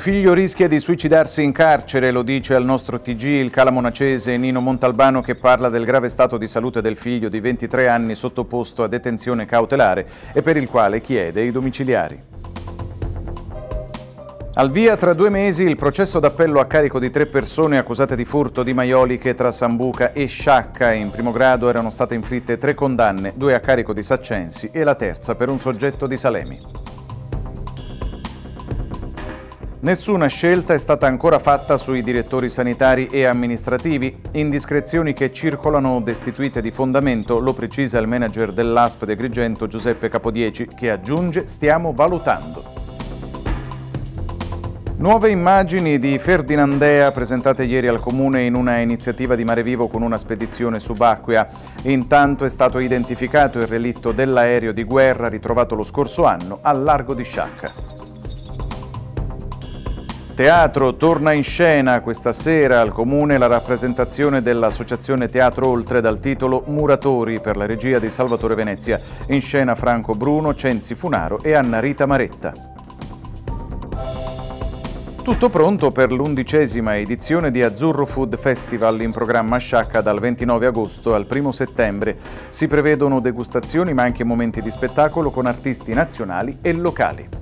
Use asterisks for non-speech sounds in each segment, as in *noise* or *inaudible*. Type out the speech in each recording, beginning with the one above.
Figlio rischia di suicidarsi in carcere, lo dice al nostro TG il calamonacese Nino Montalbano che parla del grave stato di salute del figlio di 23 anni sottoposto a detenzione cautelare e per il quale chiede i domiciliari. Al via tra due mesi il processo d'appello a carico di tre persone accusate di furto di maioliche tra Sambuca e Sciacca. In primo grado erano state inflitte tre condanne, due a carico di Saccensi e la terza per un soggetto di Salemi. Nessuna scelta è stata ancora fatta sui direttori sanitari e amministrativi. Indiscrezioni che circolano destituite di fondamento, lo precisa il manager dell'ASP di Agrigento Giuseppe Capodieci, che aggiunge stiamo valutando. Nuove immagini di Ferdinandea presentate ieri al Comune in una iniziativa di Mare Vivo con una spedizione subacquea. Intanto è stato identificato il relitto dell'aereo di guerra ritrovato lo scorso anno al largo di Sciacca. Teatro torna in scena questa sera al Comune la rappresentazione dell'Associazione Teatro Oltre dal titolo Muratori per la regia di Salvatore Venezia. In scena Franco Bruno, Cenzi Funaro e Anna Rita Maretta. Tutto pronto per l'undicesima edizione di Azzurro Food Festival in programma Sciacca dal 29 agosto al 1 settembre. Si prevedono degustazioni ma anche momenti di spettacolo con artisti nazionali e locali.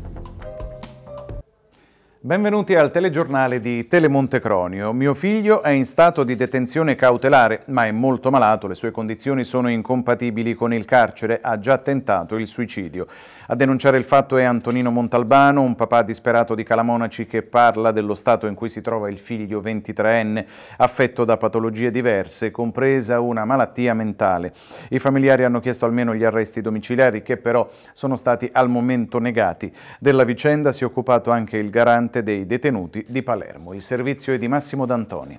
Benvenuti al telegiornale di Telemontecronio. Mio figlio è in stato di detenzione cautelare, ma è molto malato, le sue condizioni sono incompatibili con il carcere, ha già tentato il suicidio. A denunciare il fatto è Antonino Montalbano, un papà disperato di Calamonaci che parla dello stato in cui si trova il figlio 23enne, affetto da patologie diverse, compresa una malattia mentale. I familiari hanno chiesto almeno gli arresti domiciliari che però sono stati al momento negati. Della vicenda si è occupato anche il garante dei detenuti di Palermo. Il servizio è di Massimo D'Antoni.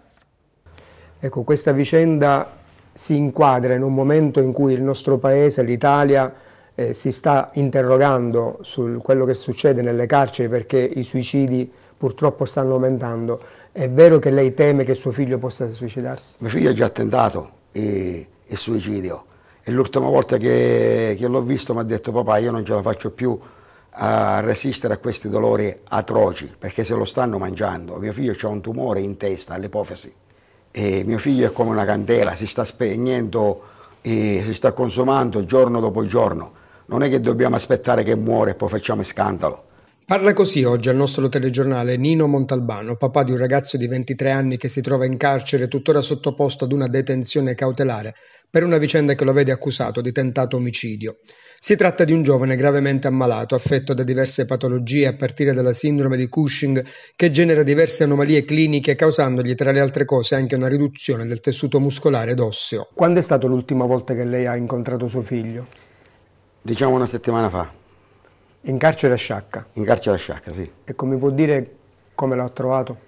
Ecco, questa vicenda si inquadra in un momento in cui il nostro paese, l'Italia, eh, si sta interrogando su quello che succede nelle carceri perché i suicidi purtroppo stanno aumentando. È vero che lei teme che suo figlio possa suicidarsi? Mio figlio ha già tentato il, il suicidio e l'ultima volta che, che l'ho visto mi ha detto papà io non ce la faccio più a resistere a questi dolori atroci perché se lo stanno mangiando. Mio figlio ha un tumore in testa, all'ipofisi e mio figlio è come una candela, si sta spegnendo e si sta consumando giorno dopo giorno non è che dobbiamo aspettare che muore e poi facciamo scandalo. Parla così oggi al nostro telegiornale Nino Montalbano, papà di un ragazzo di 23 anni che si trova in carcere tuttora sottoposto ad una detenzione cautelare per una vicenda che lo vede accusato di tentato omicidio. Si tratta di un giovane gravemente ammalato, affetto da diverse patologie a partire dalla sindrome di Cushing che genera diverse anomalie cliniche causandogli tra le altre cose anche una riduzione del tessuto muscolare ed osseo. Quando è stata l'ultima volta che lei ha incontrato suo figlio? Diciamo una settimana fa. In carcere a Sciacca? In carcere a Sciacca, sì. E come può dire come l'ha trovato?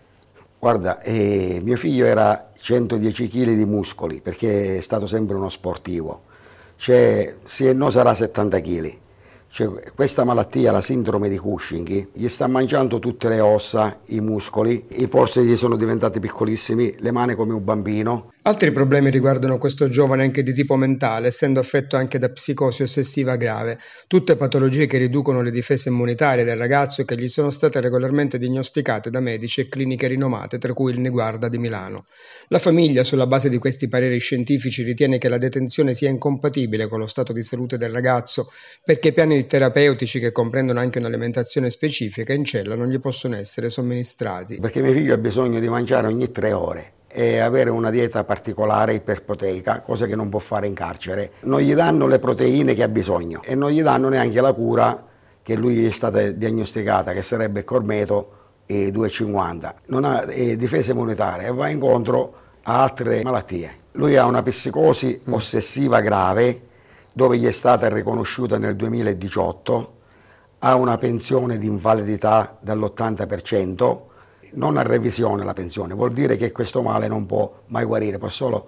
Guarda, eh, mio figlio era 110 kg di muscoli perché è stato sempre uno sportivo. Cioè, se no sarà 70 kg. Cioè, questa malattia, la sindrome di Cushing, gli sta mangiando tutte le ossa, i muscoli, i polsi gli sono diventati piccolissimi, le mani come un bambino. Altri problemi riguardano questo giovane anche di tipo mentale, essendo affetto anche da psicosi ossessiva grave, tutte patologie che riducono le difese immunitarie del ragazzo e che gli sono state regolarmente diagnosticate da medici e cliniche rinomate, tra cui il Neguarda di Milano. La famiglia, sulla base di questi pareri scientifici, ritiene che la detenzione sia incompatibile con lo stato di salute del ragazzo, perché i piani terapeutici che comprendono anche un'alimentazione specifica in cella non gli possono essere somministrati. Perché mio figlio ha bisogno di mangiare ogni tre ore e avere una dieta particolare iperproteica, cosa che non può fare in carcere. Non gli danno le proteine che ha bisogno e non gli danno neanche la cura che lui è stata diagnosticata, che sarebbe cormeto e 2,50. Non ha difesa immunitaria e va incontro a altre malattie. Lui ha una psicosi ossessiva grave dove gli è stata riconosciuta nel 2018, ha una pensione di invalidità dell'80%, non a revisione la pensione, vuol dire che questo male non può mai guarire, può solo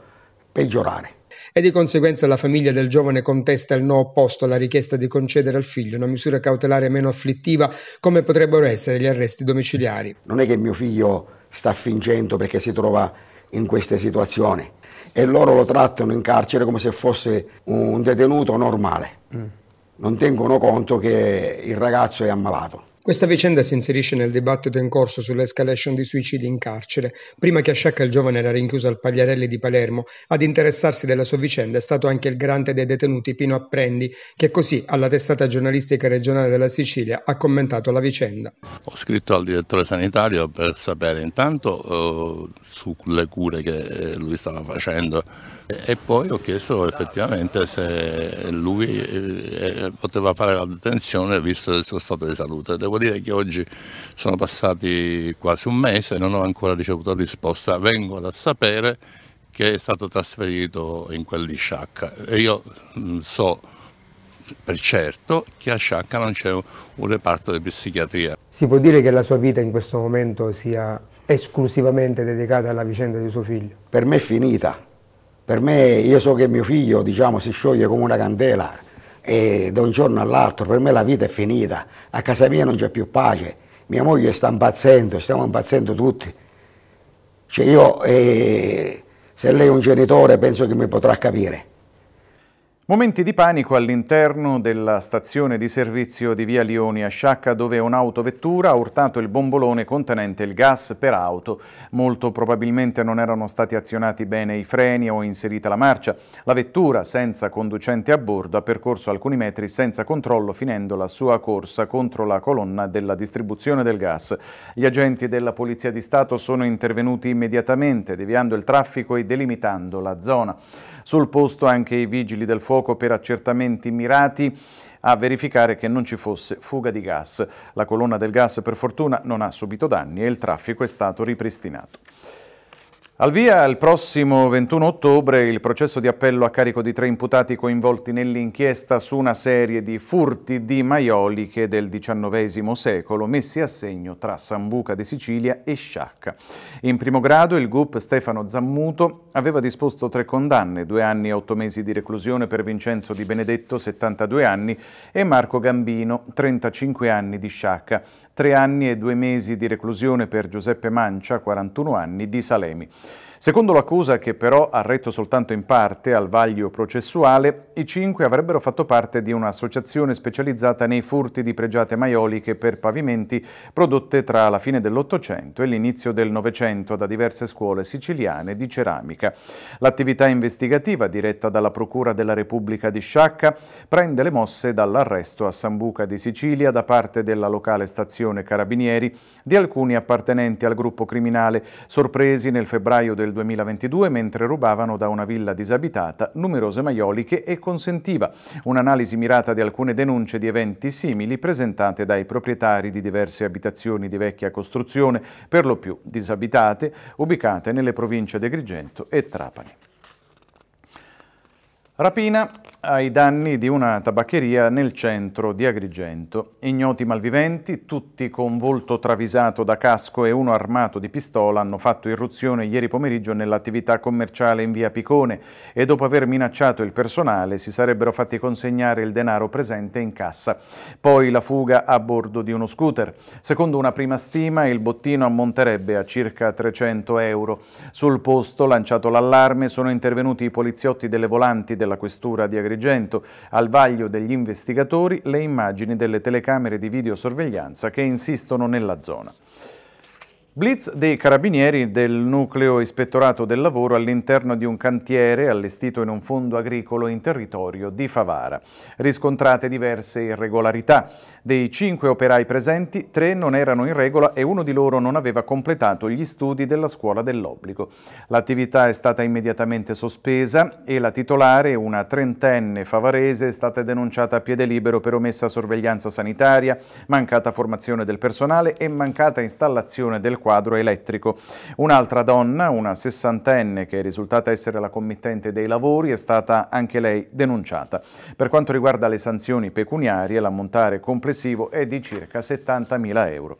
peggiorare. E di conseguenza la famiglia del giovane contesta il no opposto alla richiesta di concedere al figlio una misura cautelare meno afflittiva come potrebbero essere gli arresti domiciliari. Non è che mio figlio sta fingendo perché si trova in queste situazioni e loro lo trattano in carcere come se fosse un detenuto normale. Mm. Non tengono conto che il ragazzo è ammalato. Questa vicenda si inserisce nel dibattito in corso sull'escalation di suicidi in carcere. Prima che a Sciacca il giovane era rinchiuso al Pagliarelli di Palermo, ad interessarsi della sua vicenda è stato anche il garante dei detenuti Pino Apprendi, che così alla testata giornalistica regionale della Sicilia ha commentato la vicenda. Ho scritto al direttore sanitario per sapere intanto uh, sulle cure che lui stava facendo e poi ho chiesto effettivamente se lui eh, poteva fare la detenzione visto il suo stato di salute. Devo dire che oggi sono passati quasi un mese e non ho ancora ricevuto risposta. Vengo da sapere che è stato trasferito in quel di Sciacca e io mm, so per certo che a Sciacca non c'è un reparto di psichiatria. Si può dire che la sua vita in questo momento sia esclusivamente dedicata alla vicenda di suo figlio? Per me è finita. Per me, io so che mio figlio diciamo, si scioglie come una candela e da un giorno all'altro per me la vita è finita, a casa mia non c'è più pace, mia moglie sta impazzendo, stiamo impazzendo tutti. Cioè io, eh, se lei è un genitore, penso che mi potrà capire. Momenti di panico all'interno della stazione di servizio di via Lioni a Sciacca dove un'autovettura ha urtato il bombolone contenente il gas per auto. Molto probabilmente non erano stati azionati bene i freni o inserita la marcia. La vettura, senza conducente a bordo, ha percorso alcuni metri senza controllo finendo la sua corsa contro la colonna della distribuzione del gas. Gli agenti della Polizia di Stato sono intervenuti immediatamente deviando il traffico e delimitando la zona. Sul posto anche i vigili del fuoco per accertamenti mirati a verificare che non ci fosse fuga di gas. La colonna del gas per fortuna non ha subito danni e il traffico è stato ripristinato. Al via il prossimo 21 ottobre il processo di appello a carico di tre imputati coinvolti nell'inchiesta su una serie di furti di maioliche del XIX secolo messi a segno tra Sambuca di Sicilia e Sciacca. In primo grado il GUP Stefano Zammuto aveva disposto tre condanne, due anni e otto mesi di reclusione per Vincenzo Di Benedetto, 72 anni, e Marco Gambino, 35 anni di Sciacca, tre anni e due mesi di reclusione per Giuseppe Mancia, 41 anni, di Salemi. Secondo l'accusa, che però ha retto soltanto in parte al vaglio processuale, i cinque avrebbero fatto parte di un'associazione specializzata nei furti di pregiate maioliche per pavimenti prodotte tra la fine dell'Ottocento e l'inizio del Novecento da diverse scuole siciliane di ceramica. L'attività investigativa, diretta dalla Procura della Repubblica di Sciacca, prende le mosse dall'arresto a Sambuca di Sicilia da parte della locale stazione Carabinieri di alcuni appartenenti al gruppo criminale, sorpresi nel febbraio del 2022 mentre rubavano da una villa disabitata numerose maioliche e consentiva un'analisi mirata di alcune denunce di eventi simili presentate dai proprietari di diverse abitazioni di vecchia costruzione, per lo più disabitate, ubicate nelle province di Agrigento e Trapani. Rapina ai danni di una tabaccheria nel centro di Agrigento. Ignoti malviventi, tutti con volto travisato da casco e uno armato di pistola, hanno fatto irruzione ieri pomeriggio nell'attività commerciale in via Picone e dopo aver minacciato il personale si sarebbero fatti consegnare il denaro presente in cassa. Poi la fuga a bordo di uno scooter. Secondo una prima stima il bottino ammonterebbe a circa 300 euro. Sul posto, lanciato l'allarme, sono intervenuti i poliziotti delle volanti della questura di Agrigento Agrigento, al vaglio degli investigatori le immagini delle telecamere di videosorveglianza che insistono nella zona. Blitz dei carabinieri del nucleo ispettorato del lavoro all'interno di un cantiere allestito in un fondo agricolo in territorio di Favara. Riscontrate diverse irregolarità. Dei cinque operai presenti, tre non erano in regola e uno di loro non aveva completato gli studi della scuola dell'obbligo. L'attività è stata immediatamente sospesa e la titolare, una trentenne favarese, è stata denunciata a piede libero per omessa sorveglianza sanitaria, mancata formazione del personale e mancata installazione del quadro elettrico. Un'altra donna, una sessantenne che è risultata essere la committente dei lavori, è stata anche lei denunciata. Per quanto riguarda le sanzioni pecuniarie, l'ammontare complessivo è di circa 70.000 euro.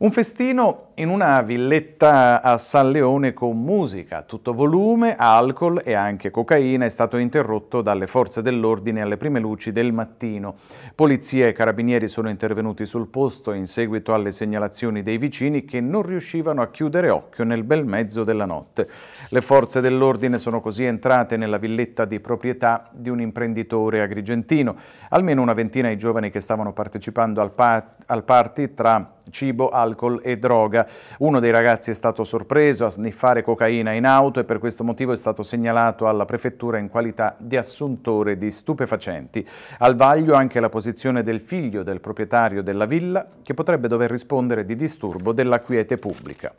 Un festino in una villetta a San Leone con musica, tutto volume, alcol e anche cocaina è stato interrotto dalle forze dell'ordine alle prime luci del mattino. Polizia e carabinieri sono intervenuti sul posto in seguito alle segnalazioni dei vicini che non riuscivano a chiudere occhio nel bel mezzo della notte. Le forze dell'ordine sono così entrate nella villetta di proprietà di un imprenditore agrigentino. Almeno una ventina di giovani che stavano partecipando al, pa al party tra cibo, alcol e droga. Uno dei ragazzi è stato sorpreso a sniffare cocaina in auto e per questo motivo è stato segnalato alla prefettura in qualità di assuntore di stupefacenti. Al vaglio anche la posizione del figlio del proprietario della villa che potrebbe dover rispondere di disturbo della quiete pubblica.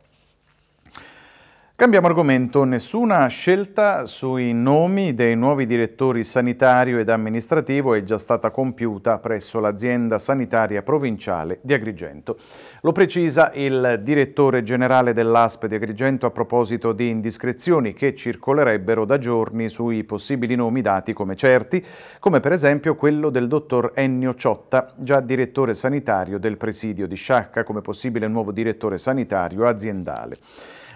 Cambiamo argomento, nessuna scelta sui nomi dei nuovi direttori sanitario ed amministrativo è già stata compiuta presso l'azienda sanitaria provinciale di Agrigento. Lo precisa il direttore generale dell'ASP di Agrigento a proposito di indiscrezioni che circolerebbero da giorni sui possibili nomi dati come certi, come per esempio quello del dottor Ennio Ciotta, già direttore sanitario del presidio di Sciacca come possibile nuovo direttore sanitario aziendale.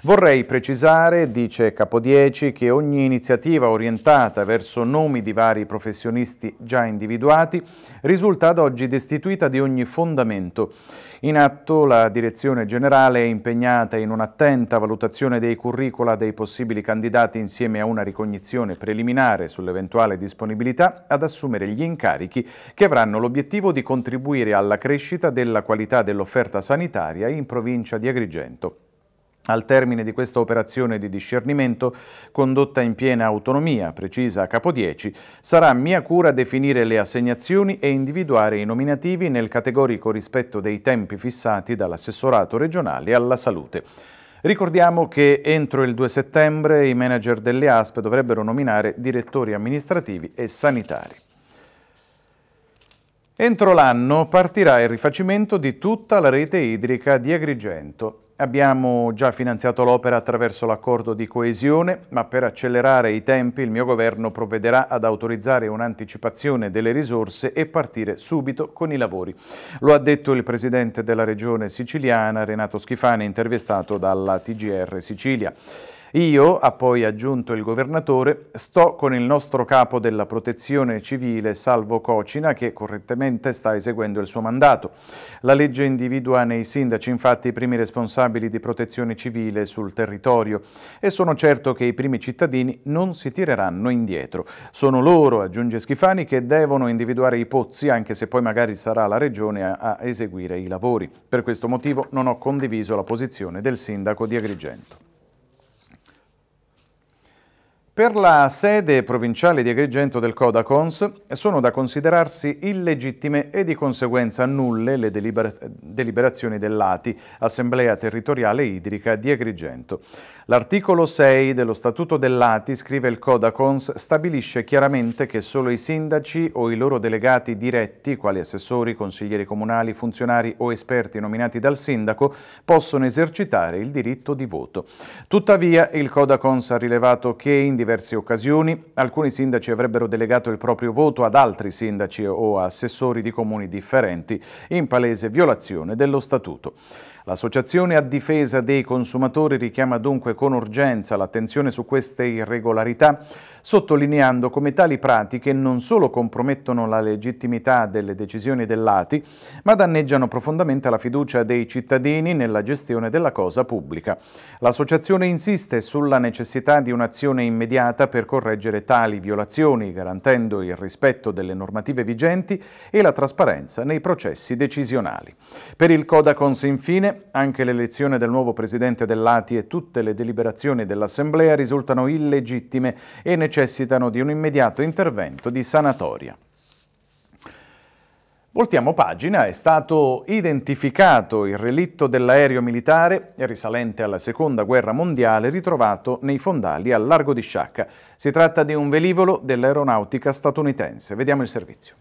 Vorrei precisare, dice Capodieci, che ogni iniziativa orientata verso nomi di vari professionisti già individuati risulta ad oggi destituita di ogni fondamento. In atto la direzione generale è impegnata in un'attenta valutazione dei curricula dei possibili candidati insieme a una ricognizione preliminare sull'eventuale disponibilità ad assumere gli incarichi che avranno l'obiettivo di contribuire alla crescita della qualità dell'offerta sanitaria in provincia di Agrigento. Al termine di questa operazione di discernimento, condotta in piena autonomia, precisa a Capodieci, sarà mia cura definire le assegnazioni e individuare i nominativi nel categorico rispetto dei tempi fissati dall'assessorato regionale alla salute. Ricordiamo che entro il 2 settembre i manager delle ASP dovrebbero nominare direttori amministrativi e sanitari. Entro l'anno partirà il rifacimento di tutta la rete idrica di Agrigento. Abbiamo già finanziato l'opera attraverso l'accordo di coesione, ma per accelerare i tempi il mio governo provvederà ad autorizzare un'anticipazione delle risorse e partire subito con i lavori. Lo ha detto il presidente della regione siciliana Renato Schifani, intervistato dalla TGR Sicilia. Io, ha poi aggiunto il governatore, sto con il nostro capo della protezione civile Salvo Cocina che correttamente sta eseguendo il suo mandato. La legge individua nei sindaci infatti i primi responsabili di protezione civile sul territorio e sono certo che i primi cittadini non si tireranno indietro. Sono loro, aggiunge Schifani, che devono individuare i pozzi anche se poi magari sarà la regione a, eseguire i lavori. Per questo motivo non ho condiviso la posizione del sindaco di Agrigento. Per la sede provinciale di Agrigento del Codacons sono da considerarsi illegittime e di conseguenza nulle le deliber deliberazioni dell'ATI, Assemblea Territoriale Idrica di Agrigento. L'articolo 6 dello Statuto dell'ATI, scrive il Codacons, stabilisce chiaramente che solo i sindaci o i loro delegati diretti, quali assessori, consiglieri comunali, funzionari o esperti nominati dal sindaco, possono esercitare il diritto di voto. Tuttavia il Codacons ha rilevato che in diverse occasioni alcuni sindaci avrebbero delegato il proprio voto ad altri sindaci o assessori di comuni differenti, in palese violazione dello Statuto. L'associazione a difesa dei consumatori richiama dunque con urgenza l'attenzione su queste irregolarità, sottolineando come tali pratiche non solo compromettono la legittimità delle decisioni dell'ATI, ma danneggiano profondamente la fiducia dei cittadini nella gestione della cosa pubblica. L'associazione insiste sulla necessità di un'azione immediata per correggere tali violazioni, garantendo il rispetto delle normative vigenti e la trasparenza nei processi decisionali. Per il Codacons, infine, anche l'elezione del nuovo presidente dell'ATI e tutte le deliberazioni dell'Assemblea risultano illegittime e necessitano di un immediato intervento di sanatoria. Voltiamo pagina, è stato identificato il relitto dell'aereo militare risalente alla seconda guerra mondiale ritrovato nei fondali al largo di Sciacca. Si tratta di un velivolo dell'aeronautica statunitense. Vediamo il servizio.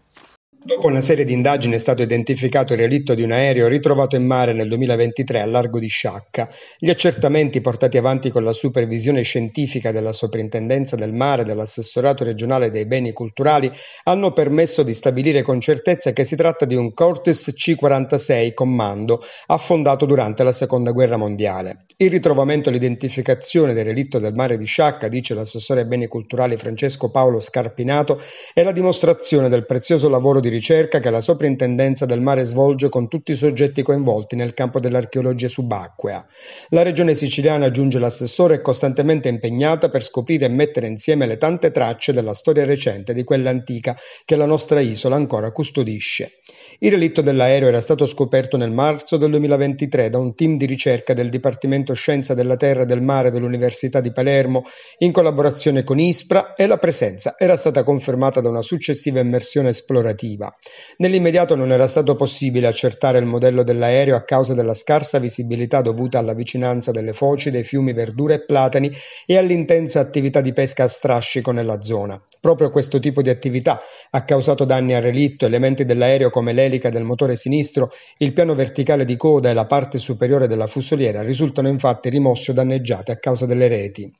Dopo una serie di indagini è stato identificato il relitto di un aereo ritrovato in mare nel 2023 al largo di Sciacca. Gli accertamenti portati avanti con la supervisione scientifica della Soprintendenza del Mare e dell'Assessorato regionale dei beni culturali hanno permesso di stabilire con certezza che si tratta di un Cortes C-46 Commando affondato durante la Seconda Guerra Mondiale. Il ritrovamento e l'identificazione del relitto del mare di Sciacca, dice l'assessore ai beni culturali Francesco Paolo Scarpinato, è la dimostrazione del prezioso lavoro di ricerca che la Soprintendenza del Mare svolge con tutti i soggetti coinvolti nel campo dell'archeologia subacquea. La Regione siciliana, aggiunge l'assessore, è costantemente impegnata per scoprire e mettere insieme le tante tracce della storia recente di quella antica che la nostra isola ancora custodisce. Il relitto dell'aereo era stato scoperto nel marzo del 2023 da un team di ricerca del Dipartimento Scienza della Terra e del Mare dell'Università di Palermo in collaborazione con ISPRA e la presenza era stata confermata da una successiva immersione esplorativa. Nell'immediato non era stato possibile accertare il modello dell'aereo a causa della scarsa visibilità dovuta alla vicinanza delle foci, dei fiumi verdura e platani e all'intensa attività di pesca a strascico nella zona. Proprio questo tipo di attività ha causato danni al relitto, elementi dell'aereo come l'elica del motore sinistro, il piano verticale di coda e la parte superiore della fusoliera risultano infatti rimossi o danneggiati a causa delle reti.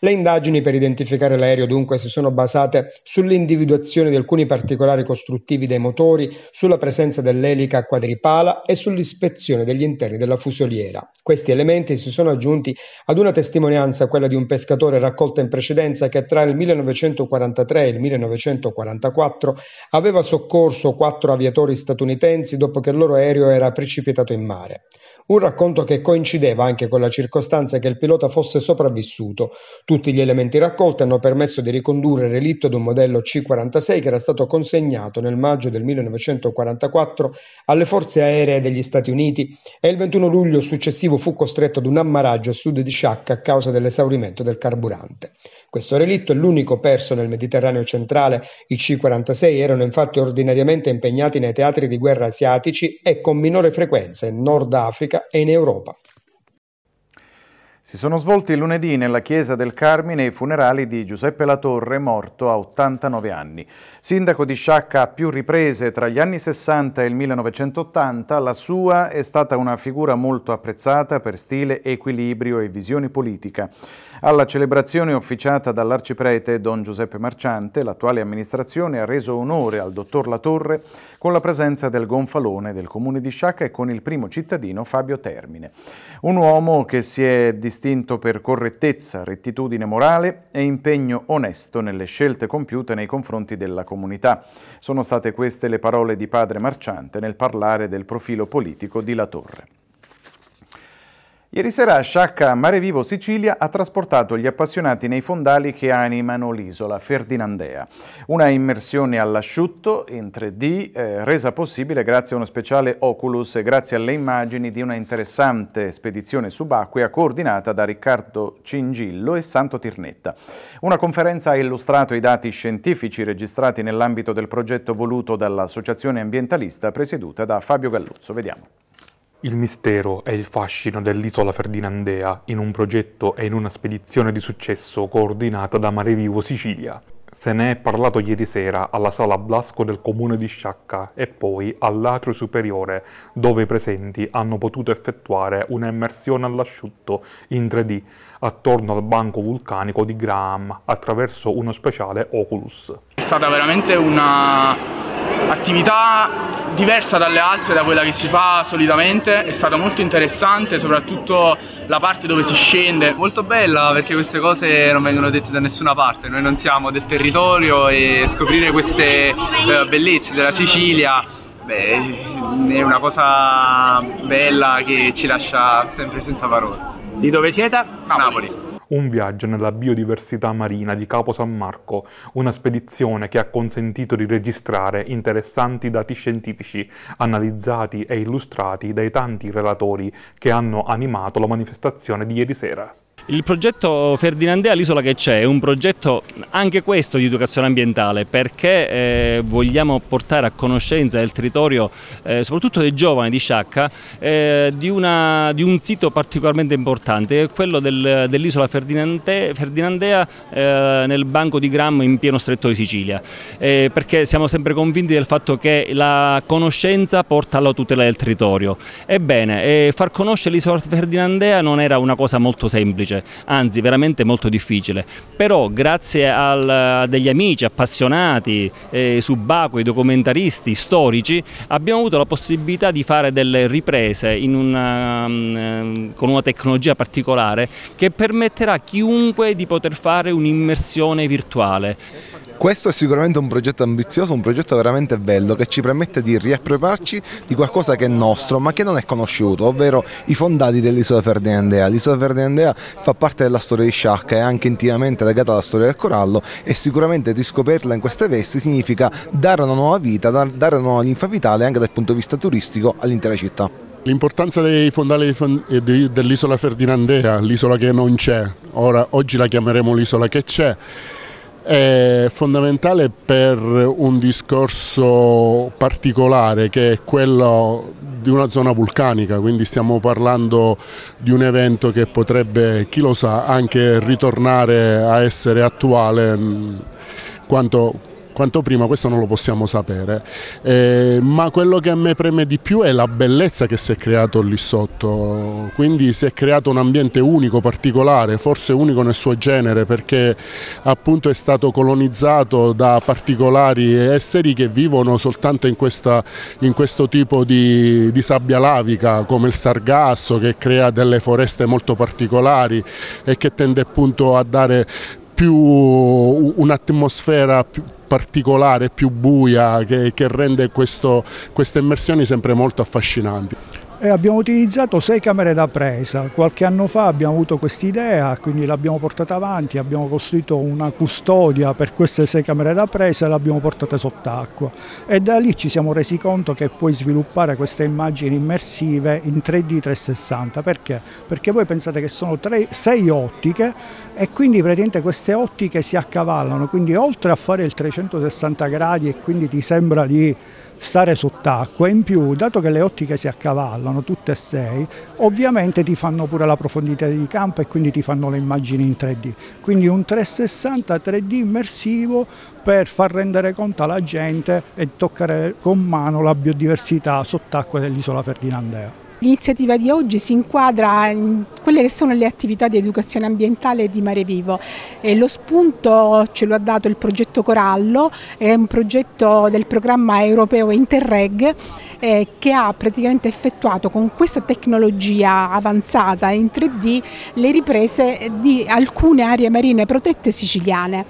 Le indagini per identificare l'aereo dunque si sono basate sull'individuazione di alcuni particolari costruttivi dei motori, sulla presenza dell'elica quadripala e sull'ispezione degli interni della fusoliera. Questi elementi si sono aggiunti ad una testimonianza, quella di un pescatore raccolta in precedenza che tra il 1943 e il 1944 aveva soccorso quattro aviatori statunitensi dopo che il loro aereo era precipitato in mare. Un racconto che coincideva anche con la circostanza che il pilota fosse sopravvissuto. Tutti gli elementi raccolti hanno permesso di ricondurre il relitto ad un modello C-46 che era stato consegnato nel maggio del 1944 alle forze aeree degli Stati Uniti e il 21 luglio successivo fu costretto ad un ammaraggio a sud di Sciacca a causa dell'esaurimento del carburante. Questo relitto è l'unico perso nel Mediterraneo centrale. I C-46 erano infatti ordinariamente impegnati nei teatri di guerra asiatici e con minore frequenza in Nord Africa e in Europa. Si sono svolti lunedì nella chiesa del Carmine i funerali di Giuseppe Latorre, morto a 89 anni. Sindaco di Sciacca a più riprese tra gli anni 60 e il 1980, la sua è stata una figura molto apprezzata per stile, equilibrio e visione politica. Alla celebrazione officiata dall'arciprete Don Giuseppe Marciante, l'attuale amministrazione ha reso onore al dottor Latorre con la presenza del gonfalone del comune di Sciacca e con il primo cittadino Fabio Termine. Un uomo che si è distinto per correttezza, rettitudine morale e impegno onesto nelle scelte compiute nei confronti della comunità. Sono state queste le parole di padre Marciante nel parlare del profilo politico di La Torre. Ieri sera Sciacca Mare Vivo Sicilia ha trasportato gli appassionati nei fondali che animano l'isola Ferdinandea. Una immersione all'asciutto in 3D eh, resa possibile grazie a uno speciale Oculus e grazie alle immagini di una interessante spedizione subacquea coordinata da Riccardo Cingillo e Santo Tirnetta. Una conferenza ha illustrato i dati scientifici registrati nell'ambito del progetto voluto dall'Associazione Ambientalista presieduta da Fabio Galluzzo. Vediamo. Il mistero e il fascino dell'isola ferdinandea in un progetto e in una spedizione di successo coordinata da Mare Vivo Sicilia. Se ne è parlato ieri sera alla sala Blasco del comune di Sciacca e poi all'atrio superiore, dove i presenti hanno potuto effettuare un'immersione all'asciutto in 3D attorno al banco vulcanico di Graham attraverso uno speciale Oculus. È stata veramente un'attività diversa dalle altre, da quella che si fa solitamente, è stata molto interessante, soprattutto la parte dove si scende. Molto bella perché queste cose non vengono dette da nessuna parte, noi non siamo del territorio e scoprire queste eh, bellezze della Sicilia beh, è una cosa bella che ci lascia sempre senza parole. Di dove siete? Napoli. Napoli un viaggio nella biodiversità marina di Capo San Marco, una spedizione che ha consentito di registrare interessanti dati scientifici analizzati e illustrati dai tanti relatori che hanno animato la manifestazione di ieri sera. Il progetto Ferdinandea l'isola che c'è è un progetto anche questo di educazione ambientale perché eh, vogliamo portare a conoscenza del territorio, eh, soprattutto dei giovani di Sciacca, eh, di, una, di, un sito particolarmente importante, che è quello del, dell'isola Ferdinandea, Ferdinandea eh, nel banco di Gram in pieno stretto di Sicilia, eh, perché siamo sempre convinti del fatto che la conoscenza porta alla tutela del territorio. Ebbene, eh, far conoscere l'isola Ferdinandea non era una cosa molto semplice semplice, anzi veramente molto difficile, però grazie a degli amici appassionati, eh, subacquei, documentaristi, storici, abbiamo avuto la possibilità di fare delle riprese una, um, con una tecnologia particolare che permetterà a chiunque di poter fare un'immersione virtuale. Questo è sicuramente un progetto ambizioso, un progetto veramente bello che ci permette di riappropriarci di qualcosa che è nostro ma che non è conosciuto, ovvero i fondati dell'isola Ferdinandea. L'isola Ferdinandea fa parte della storia di Sciacca, è anche intimamente legata alla storia del corallo e sicuramente riscoprirla in queste vesti significa dare una nuova vita, dare una nuova linfa vitale anche dal punto di vista turistico all'intera città. L'importanza dei fondali dell'isola Ferdinandea, l'isola che non c'è, ora, oggi la chiameremo l'isola che c'è, è fondamentale per un discorso particolare che è quello di una zona vulcanica, quindi stiamo parlando di un evento che potrebbe, chi lo sa, anche ritornare a essere attuale quanto, quanto prima questo non lo possiamo sapere, eh, ma quello che a me preme di più è la bellezza che si è creato lì sotto, quindi si è creato un ambiente unico, particolare, forse unico nel suo genere perché appunto è stato colonizzato da particolari esseri che vivono soltanto in, questa, in questo tipo di, di sabbia lavica come il sargasso che crea delle foreste molto particolari e che tende appunto a dare più un'atmosfera particolare, più buia, che, che rende questo, queste immersioni sempre molto affascinanti. E abbiamo utilizzato sei camere da presa, qualche anno fa abbiamo avuto questa idea, quindi l'abbiamo portata avanti, abbiamo costruito una custodia per queste sei camere da presa e l'abbiamo portata sott'acqua. E da lì ci siamo resi conto che puoi sviluppare queste immagini immersive in 3D 360, perché? Perché voi pensate che sono tre, sei ottiche e quindi praticamente queste ottiche si accavallano, quindi oltre a fare il 360 gradi e quindi ti sembra di stare sott'acqua, in più dato che le ottiche si accavallano tutte e sei, ovviamente ti fanno pure la profondità di campo e quindi ti fanno le immagini in 3D. Quindi un 360 3D immersivo per far rendere conto alla gente e toccare con mano la biodiversità sott'acqua dell'isola Ferdinandea. L'iniziativa di oggi si inquadra in quelle che sono le attività di educazione ambientale di Mare Vivo. E lo spunto ce lo ha dato il progetto Corallo, è un progetto del programma europeo Interreg eh, che ha praticamente effettuato con questa tecnologia avanzata in 3D le riprese di alcune aree marine protette siciliane.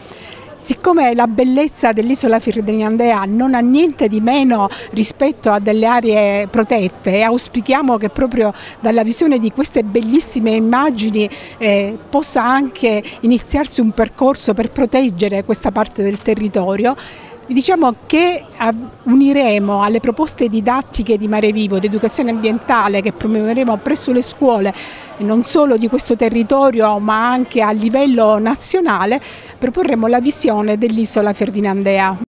Siccome la bellezza dell'isola Ferdinandea non ha niente di meno rispetto a delle aree protette e auspichiamo che proprio dalla visione di queste bellissime immagini eh, possa anche iniziarsi un percorso per proteggere questa parte del territorio, Diciamo che uniremo alle proposte didattiche di Mare Vivo, di educazione ambientale che promuoveremo presso le scuole non solo di questo territorio ma anche a livello nazionale, proporremo la visione dell'isola Ferdinandea.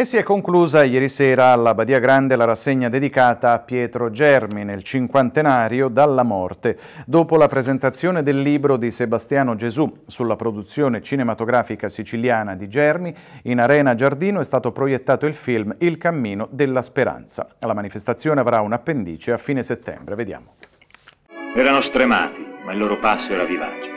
E si è conclusa ieri sera alla Badia Grande la rassegna dedicata a Pietro Germi nel cinquantenario dalla morte, dopo la presentazione del libro di Sebastiano Gesù sulla produzione cinematografica siciliana di Germi, in Arena Giardino è stato proiettato il film Il cammino della speranza. La manifestazione avrà un appendice a fine settembre, vediamo. Erano stremati, ma il loro passo era vivace.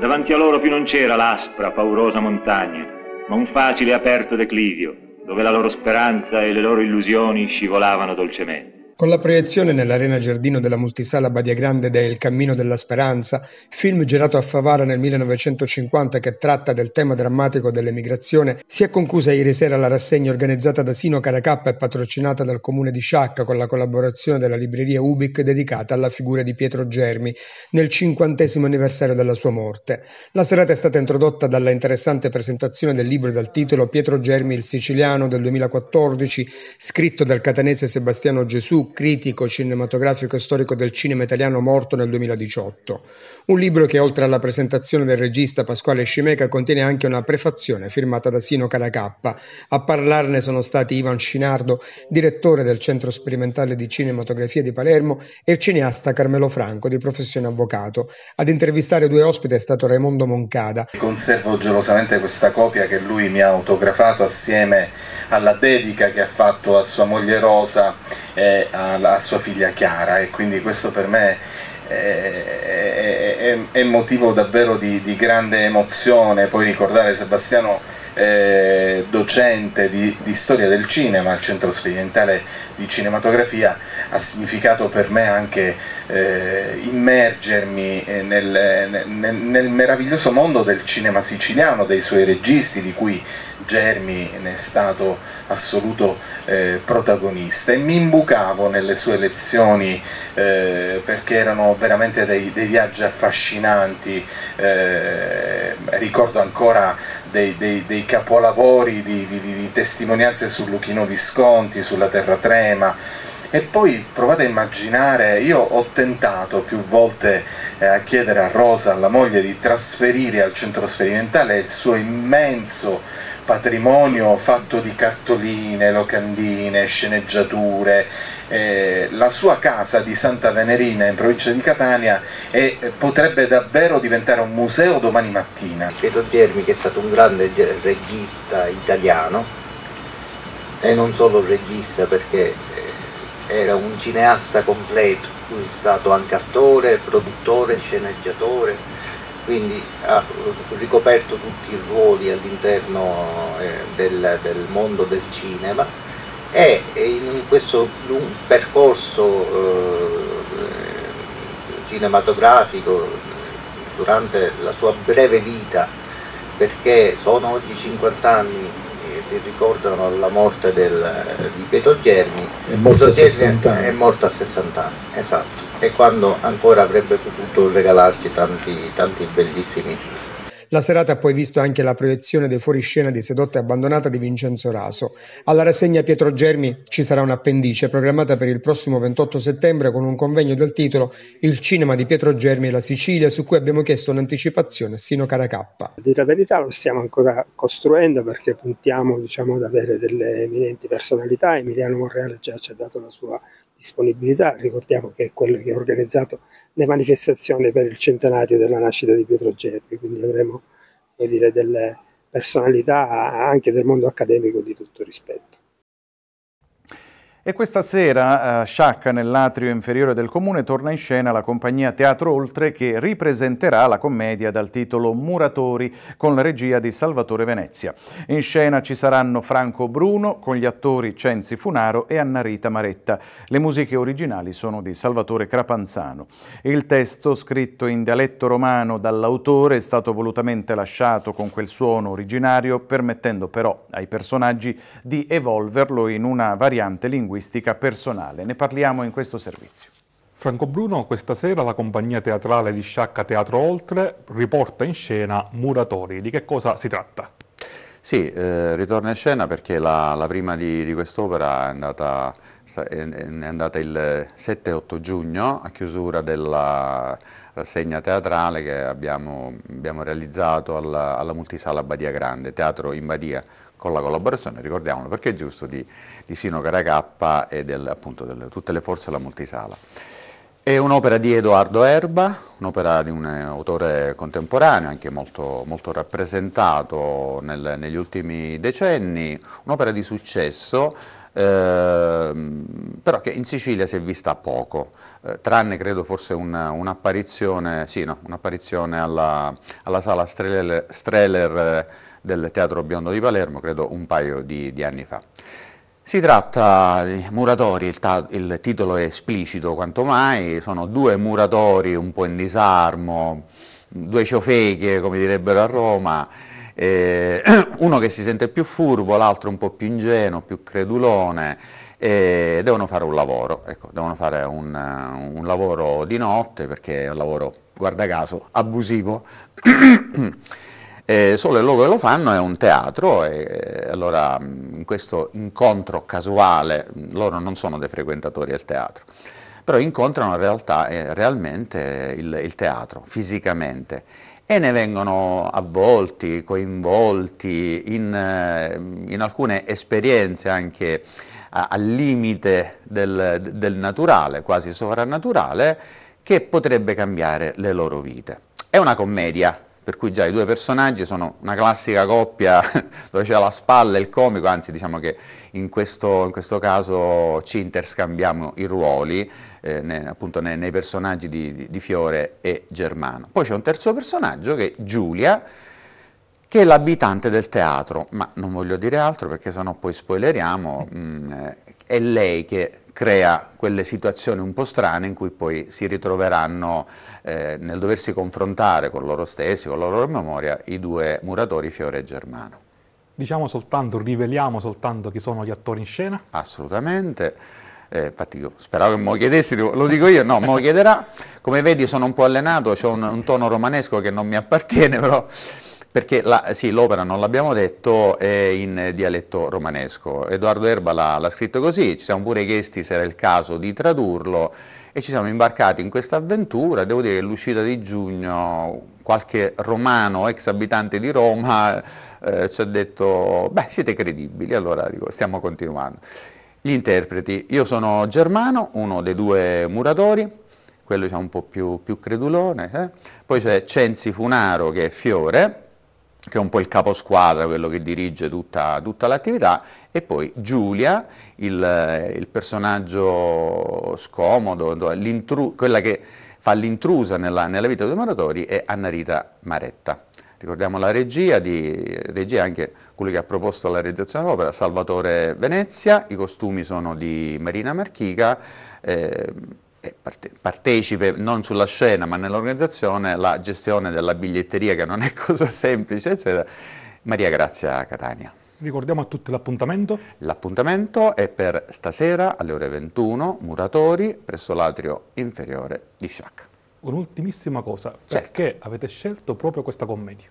Davanti a loro più non c'era l'aspra, paurosa montagna, ma un facile e aperto declivio, dove la loro speranza e le loro illusioni scivolavano dolcemente. Con la proiezione nell'Arena Giardino della multisala Badia Grande de Il cammino della speranza, film girato a Favara nel 1950 che tratta del tema drammatico dell'emigrazione, si è conclusa ieri sera la rassegna organizzata da Sino Caracappa e patrocinata dal comune di Sciacca con la collaborazione della libreria Ubic dedicata alla figura di Pietro Germi nel cinquantesimo anniversario della sua morte. La serata è stata introdotta dalla interessante presentazione del libro dal titolo Pietro Germi il siciliano del 2014, scritto dal catanese Sebastiano Gesù Critico cinematografico e storico del cinema italiano morto nel 2018. Un libro che oltre alla presentazione del regista Pasquale Scimeca contiene anche una prefazione firmata da Sino Caracappa. A parlarne sono stati Ivan Scinardo, direttore del Centro Sperimentale di Cinematografia di Palermo, e il cineasta Carmelo Franco, di professione avvocato. Ad intervistare due ospiti è stato Raimondo Moncada. Conservo gelosamente questa copia che lui mi ha autografato assieme alla dedica che ha fatto a sua moglie Rosa e a sua figlia Chiara. E quindi questo per me è, è, motivo davvero di, di, grande emozione, poi ricordare Sebastiano eh, docente di, di, storia del cinema al centro sperimentale di cinematografia ha significato per me anche eh, immergermi eh, nel, nel, nel meraviglioso mondo del cinema siciliano, dei suoi registi di cui Germi ne è stato assoluto eh, protagonista. E mi imbucavo nelle sue lezioni eh, perché erano veramente dei, dei viaggi affascinanti, eh, ricordo ancora dei, dei, dei capolavori di, di, di, testimonianze su Luchino Visconti, sulla Terra Trema, e poi provate a immaginare, io ho tentato più volte eh, a chiedere a Rosa, alla moglie, di trasferire al centro sperimentale il suo immenso patrimonio fatto di cartoline, locandine, sceneggiature, eh, la sua casa di Santa Venerina in provincia di Catania e eh, potrebbe davvero diventare un museo domani mattina. Pietro Germi che è stato un grande regista italiano. E non solo regista perché eh, era un cineasta completo, lui è stato anche attore, produttore, sceneggiatore, quindi ha ricoperto tutti i ruoli all'interno eh, del, del, mondo del cinema e in questo percorso eh, cinematografico durante la sua breve vita perché sono oggi 50 anni si ricordano la morte del, di Pietro Germi è morto, a 60 anni. è morto a 60 anni esatto e quando ancora avrebbe potuto regalarci tanti, tanti bellissimi film. La serata ha poi visto anche la proiezione dei fuoriscena di Sedotta e abbandonata di Vincenzo Raso. Alla rassegna Pietro Germi ci sarà un'appendice programmata per il prossimo 28 settembre con un convegno del titolo Il cinema di Pietro Germi e la Sicilia, su cui abbiamo chiesto un'anticipazione a Sino Caracappa. A dire la verità lo stiamo ancora costruendo perché puntiamo diciamo, ad avere delle eminenti personalità. Emiliano Monreale già ci ha dato la sua disponibilità. Ricordiamo che è quello che ha organizzato le manifestazioni per il centenario della nascita di Pietro Germi, quindi avremo dire, delle personalità anche del mondo accademico di tutto rispetto. E questa sera a Sciacca, nell'atrio inferiore del comune, torna in scena la compagnia Teatro Oltre che ripresenterà la commedia dal titolo Muratori con la regia di Salvatore Venezia. In scena ci saranno Franco Bruno con gli attori Cenzi Funaro e Anna Rita Maretta. Le musiche originali sono di Salvatore Crapanzano. Il testo, scritto in dialetto romano dall'autore, è stato volutamente lasciato con quel suono originario, permettendo però ai personaggi di evolverlo in una variante linguistica linguistica personale. Ne parliamo in questo servizio. Franco Bruno, questa sera la compagnia teatrale di Sciacca Teatro Oltre riporta in scena Muratori. Di che cosa si tratta? Sì, eh, ritorna in scena perché la, la prima di, di quest'opera è andata, è, è andata il 7-8 giugno a chiusura della rassegna teatrale che abbiamo, abbiamo realizzato alla, alla multisala Badia Grande, Teatro in Badia, con la collaborazione, ricordiamolo perché è giusto, di, di Sino Caracappa e del, appunto di tutte le forze della multisala. È un'opera di Edoardo Erba, un'opera di un autore contemporaneo, anche molto, molto rappresentato nel, negli ultimi decenni, un'opera di successo, eh, però che in Sicilia si è vista poco, eh, tranne credo forse un'apparizione un sì, no, un alla, alla, sala Streller, Streller del Teatro Biondo di Palermo, credo un paio di, di anni fa. Si tratta di muratori, il, il, titolo è esplicito quanto mai, sono due muratori un po' in disarmo, due ciofeghe come direbbero a Roma, eh, *clears throat* uno che si sente più furbo, l'altro un po' più ingenuo, più credulone, e devono fare un lavoro, ecco, devono fare un, un lavoro di notte perché è un lavoro, guarda caso, abusivo. *clears throat* eh, solo il luogo che lo fanno è un teatro e allora in questo incontro casuale, loro non sono dei frequentatori del teatro, però incontrano in realtà, eh, realmente il, il teatro, fisicamente e ne vengono avvolti, coinvolti in, eh, in alcune esperienze anche al limite del, del naturale, quasi sovrannaturale, che potrebbe cambiare le loro vite. È una commedia, per cui già i due personaggi sono una classica coppia *laughs* dove c'è la spalla e il comico, anzi diciamo che in questo, in questo caso ci interscambiamo i ruoli eh, ne, appunto nei, nei personaggi di, di, di, Fiore e Germano. Poi c'è un terzo personaggio che è Giulia, che è l'abitante del teatro, ma non voglio dire altro perché sennò poi spoileriamo, mh, mm, eh, è lei che crea quelle situazioni un po' strane in cui poi si ritroveranno eh, nel doversi confrontare con loro stessi, con la loro memoria, i due muratori Fiore e Germano. Diciamo soltanto, riveliamo soltanto chi sono gli attori in scena? Assolutamente. Eh, infatti io speravo che me lo chiedessi, lo dico io, no, me lo chiederà. Come vedi sono un po' allenato, ho un, un tono romanesco che non mi appartiene, *laughs* però perché la, sì, l'opera, non l'abbiamo detto, è in dialetto romanesco. Edoardo Erba l'ha scritto così, ci siamo pure chiesti se era il caso di tradurlo e ci siamo imbarcati in questa avventura. Devo dire che l'uscita di giugno qualche romano, ex abitante di Roma, eh, ci ha detto, beh, siete credibili, allora dico, stiamo continuando. Gli interpreti, io sono Germano, uno dei due muratori, quello diciamo un po' più, più credulone, eh? poi c'è Cenzi Funaro che è Fiore, che è un po' il caposquadra, quello che dirige tutta, tutta l'attività, e poi Giulia, il, il personaggio scomodo, quella che fa l'intrusa nella, nella, vita dei moratori, è Anna Rita Maretta. Ricordiamo la regia, di, regia anche colui che ha proposto la realizzazione dell'opera, Salvatore Venezia, i costumi sono di Marina Marchica, eh, partecipe non sulla scena ma nell'organizzazione la gestione della biglietteria che non è *laughs* cosa semplice, eccetera. Maria Grazia Catania. Ricordiamo a tutti l'appuntamento? L'appuntamento è per stasera alle ore 21, Muratori, presso l'atrio inferiore di Sciacca. Un'ultimissima cosa, certo. perché avete scelto proprio questa commedia?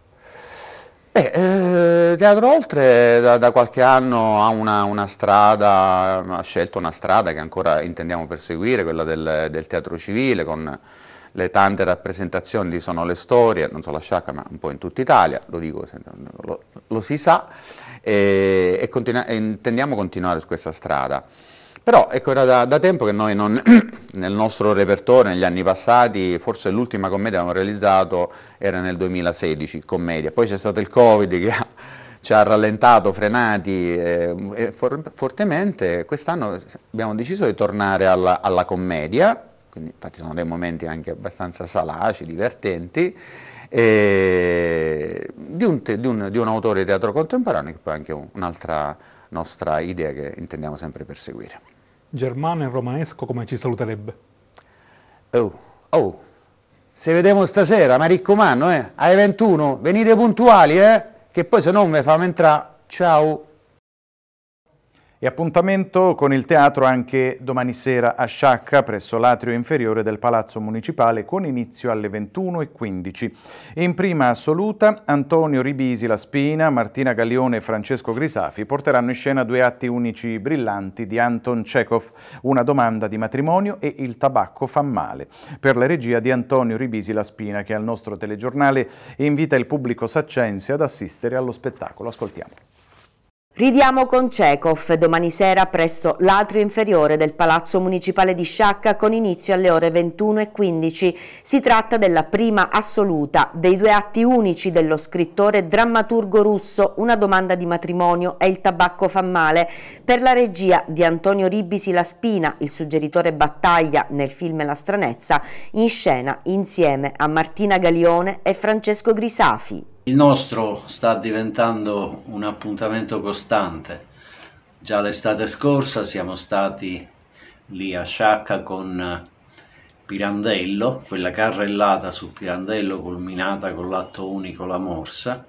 Beh, eh, Teatro Oltre da, da, qualche anno ha una, una, strada, ha scelto una strada che ancora intendiamo perseguire, quella del, del, teatro civile, con le tante rappresentazioni di Sono le storie, non solo a Sciacca ma un po' in tutta Italia, lo dico, lo, lo si sa, e, e, continu e intendiamo continuare su questa strada. Però ecco, era da, da tempo che noi non, *clears throat* nel nostro repertorio, negli anni passati, forse l'ultima commedia che abbiamo realizzato era nel 2016, commedia. Poi c'è stato il Covid che ha, *laughs* ci ha rallentato, frenati eh, for, fortemente. Quest'anno abbiamo deciso di tornare alla, alla commedia, quindi infatti sono dei momenti anche abbastanza salaci, divertenti, di un, di, un, di, un, autore di teatro contemporaneo che poi è anche un'altra nostra idea che intendiamo sempre perseguire. Germano in romanesco come ci saluterebbe? Oh, oh, se vediamo stasera, ma raccomando, eh, alle 21, venite puntuali, eh, che poi se non vi famo entrare. Ciao. E appuntamento con il teatro anche domani sera a Sciacca, presso l'atrio inferiore del Palazzo Municipale, con inizio alle 21.15. In prima assoluta, Antonio Ribisi La Spina, Martina Gaglione e Francesco Grisafi porteranno in scena due atti unici brillanti di Anton Chekhov, Una domanda di matrimonio e Il tabacco fa male, per la regia di Antonio Ribisi La Spina, che al nostro telegiornale invita il pubblico saccense ad assistere allo spettacolo. Ascoltiamo. Ridiamo con Chekhov domani sera presso l'atrio inferiore del Palazzo Municipale di Sciacca con inizio alle ore 21.15. Si tratta della prima assoluta dei due atti unici dello scrittore drammaturgo russo Una domanda di matrimonio e Il tabacco fa male per la regia di Antonio Ribisi La Spina, il suggeritore Battaglia nel film La stranezza, in scena insieme a Martina Galione e Francesco Grisafi. Il nostro sta diventando un appuntamento costante. Già l'estate scorsa siamo stati lì a Sciacca con Pirandello, quella carrellata su Pirandello culminata con l'atto unico La Morsa.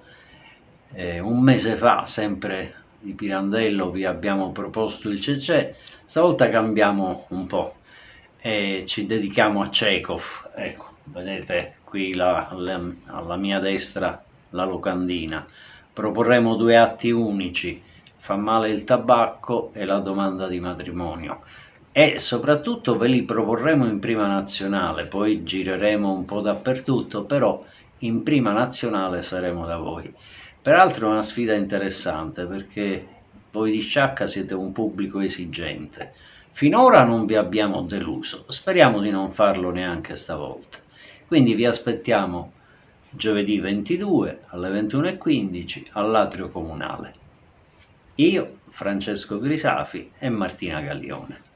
Eh, un mese fa, sempre di Pirandello, vi abbiamo proposto il Cecè, stavolta cambiamo un po' e ci dedichiamo a Chekhov. Ecco, vedete qui la, la, alla mia destra la locandina. Proporremo due atti unici, Fa male il tabacco e la domanda di matrimonio e soprattutto ve li proporremo in prima nazionale, poi gireremo un po' dappertutto, però in prima nazionale saremo da voi. Peraltro è una sfida interessante perché voi di Sciacca siete un pubblico esigente. Finora non vi abbiamo deluso, speriamo di non farlo neanche stavolta. Quindi vi aspettiamo giovedì 22 alle 21.15 all'Atrio Comunale. Io, Francesco Grisafi e Martina Gaglione.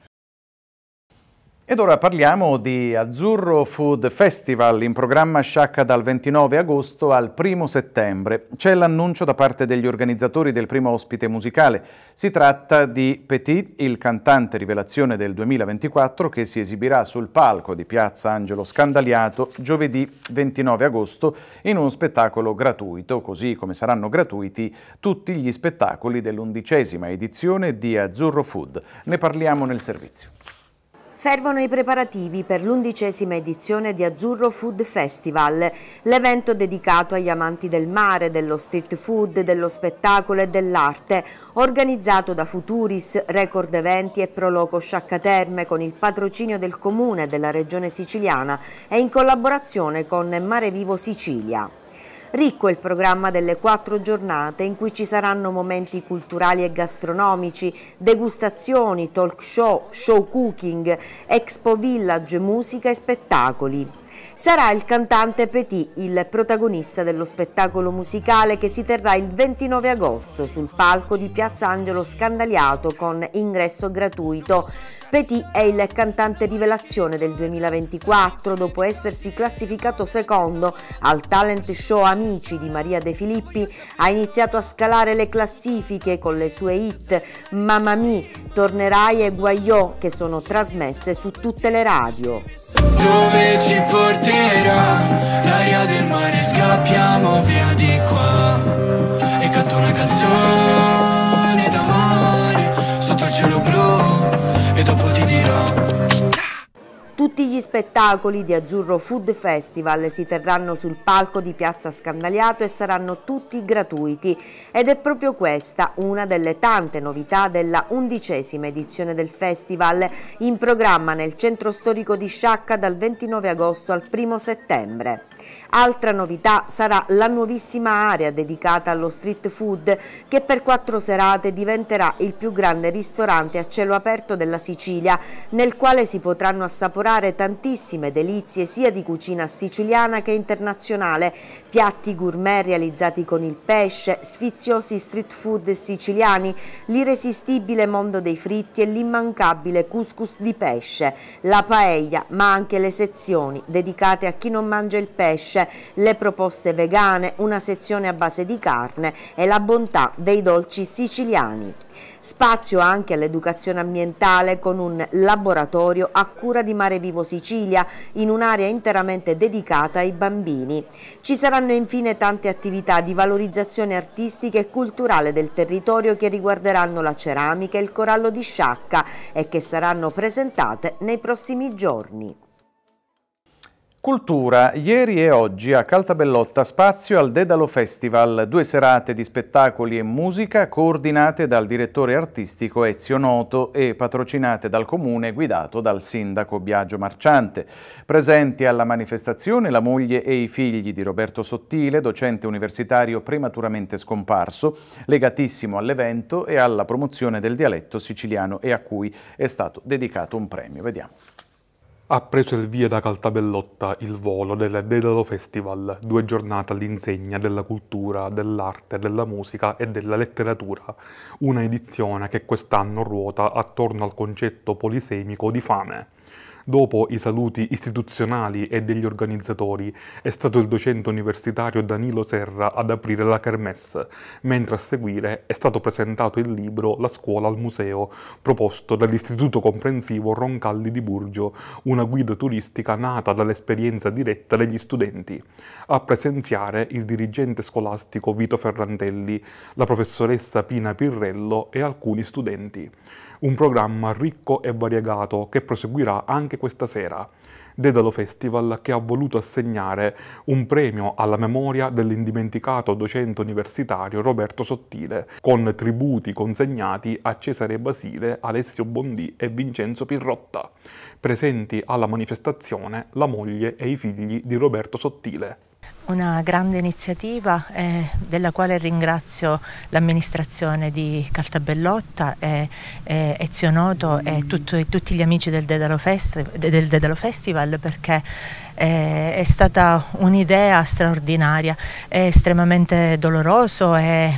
Ed ora parliamo di Azzurro Food Festival in programma Sciacca dal 29 agosto al 1 settembre. C'è l'annuncio da parte degli organizzatori del primo ospite musicale. Si tratta di Petit, il cantante rivelazione del 2024 che si esibirà sul palco di Piazza Angelo Scandaliato giovedì 29 agosto in uno spettacolo gratuito, così come saranno gratuiti tutti gli spettacoli dell'undicesima edizione di Azzurro Food. Ne parliamo nel servizio. Fervono i preparativi per l'undicesima edizione di Azzurro Food Festival, l'evento dedicato agli amanti del mare, dello street food, dello spettacolo e dell'arte, organizzato da Futuris, Record Eventi e Proloco Sciaccaterme con il patrocinio del Comune della Regione Siciliana e in collaborazione con Mare Vivo Sicilia. Ricco il programma delle quattro giornate in cui ci saranno momenti culturali e gastronomici, degustazioni, talk show, show cooking, expo village, musica e spettacoli. Sarà il cantante Petit il protagonista dello spettacolo musicale che si terrà il 29 agosto sul palco di Piazza Angelo Scandaliato con ingresso gratuito. Petit è il cantante rivelazione del 2024 dopo essersi classificato secondo al talent show Amici di Maria De Filippi ha iniziato a scalare le classifiche con le sue hit Mamma Mi, Tornerai e Guagliò che sono trasmesse su tutte le radio. Dove ci porterà? L'aria del mare scappiamo via di qua. E canto una canzone d'amore sotto il cielo blu e dopo ti dirò tutti gli spettacoli di Azzurro Food Festival si terranno sul palco di Piazza Scandaliato e saranno tutti gratuiti ed è proprio questa una delle tante novità della undicesima edizione del festival in programma nel centro storico di Sciacca dal 29 agosto al 1 settembre. Altra novità sarà la nuovissima area dedicata allo street food che per quattro serate diventerà il più grande ristorante a cielo aperto della Sicilia nel quale si potranno assaporare tantissime delizie sia di cucina siciliana che internazionale, piatti gourmet realizzati con il pesce, sfiziosi street food siciliani, l'irresistibile mondo dei fritti e l'immancabile couscous di pesce, la paella ma anche le sezioni dedicate a chi non mangia il pesce, le proposte vegane, una sezione a base di carne e la bontà dei dolci siciliani. Spazio anche all'educazione ambientale con un laboratorio a cura di Mare Vivo Sicilia in un'area interamente dedicata ai bambini. Ci saranno infine tante attività di valorizzazione artistica e culturale del territorio che riguarderanno la ceramica e il corallo di Sciacca e che saranno presentate nei prossimi giorni. Cultura, ieri e oggi a Caltabellotta spazio al Dedalo Festival, due serate di spettacoli e musica coordinate dal direttore artistico Ezio Noto e patrocinate dal comune guidato dal sindaco Biagio Marciante. Presenti alla manifestazione la moglie e i figli di Roberto Sottile, docente universitario prematuramente scomparso, legatissimo all'evento e alla promozione del dialetto siciliano e a cui è stato dedicato un premio. Vediamo ha preso il via da Caltabellotta il volo del Dedalo Festival, due giornate all'insegna della cultura, dell'arte, della musica e della letteratura, una edizione che quest'anno ruota attorno al concetto polisemico di fame. Dopo i saluti istituzionali e degli organizzatori, è stato il docente universitario Danilo Serra ad aprire la kermesse, mentre a seguire è stato presentato il libro La scuola al museo, proposto dall'Istituto Comprensivo Roncalli di Burgio, una guida turistica nata dall'esperienza diretta degli studenti. A presenziare il dirigente scolastico Vito Ferrantelli, la professoressa Pina Pirrello e alcuni studenti un programma ricco e variegato che proseguirà anche questa sera. Dedalo Festival che ha voluto assegnare un premio alla memoria dell'indimenticato docente universitario Roberto Sottile, con tributi consegnati a Cesare Basile, Alessio Bondì e Vincenzo Pirrotta, presenti alla manifestazione la moglie e i figli di Roberto Sottile una grande iniziativa eh, della quale ringrazio l'amministrazione di Caltabellotta, e, e Ezio Noto e tutto, tutti gli amici del Dedalo, Festi del Dedalo Festival perché eh, è stata un'idea straordinaria, è estremamente doloroso e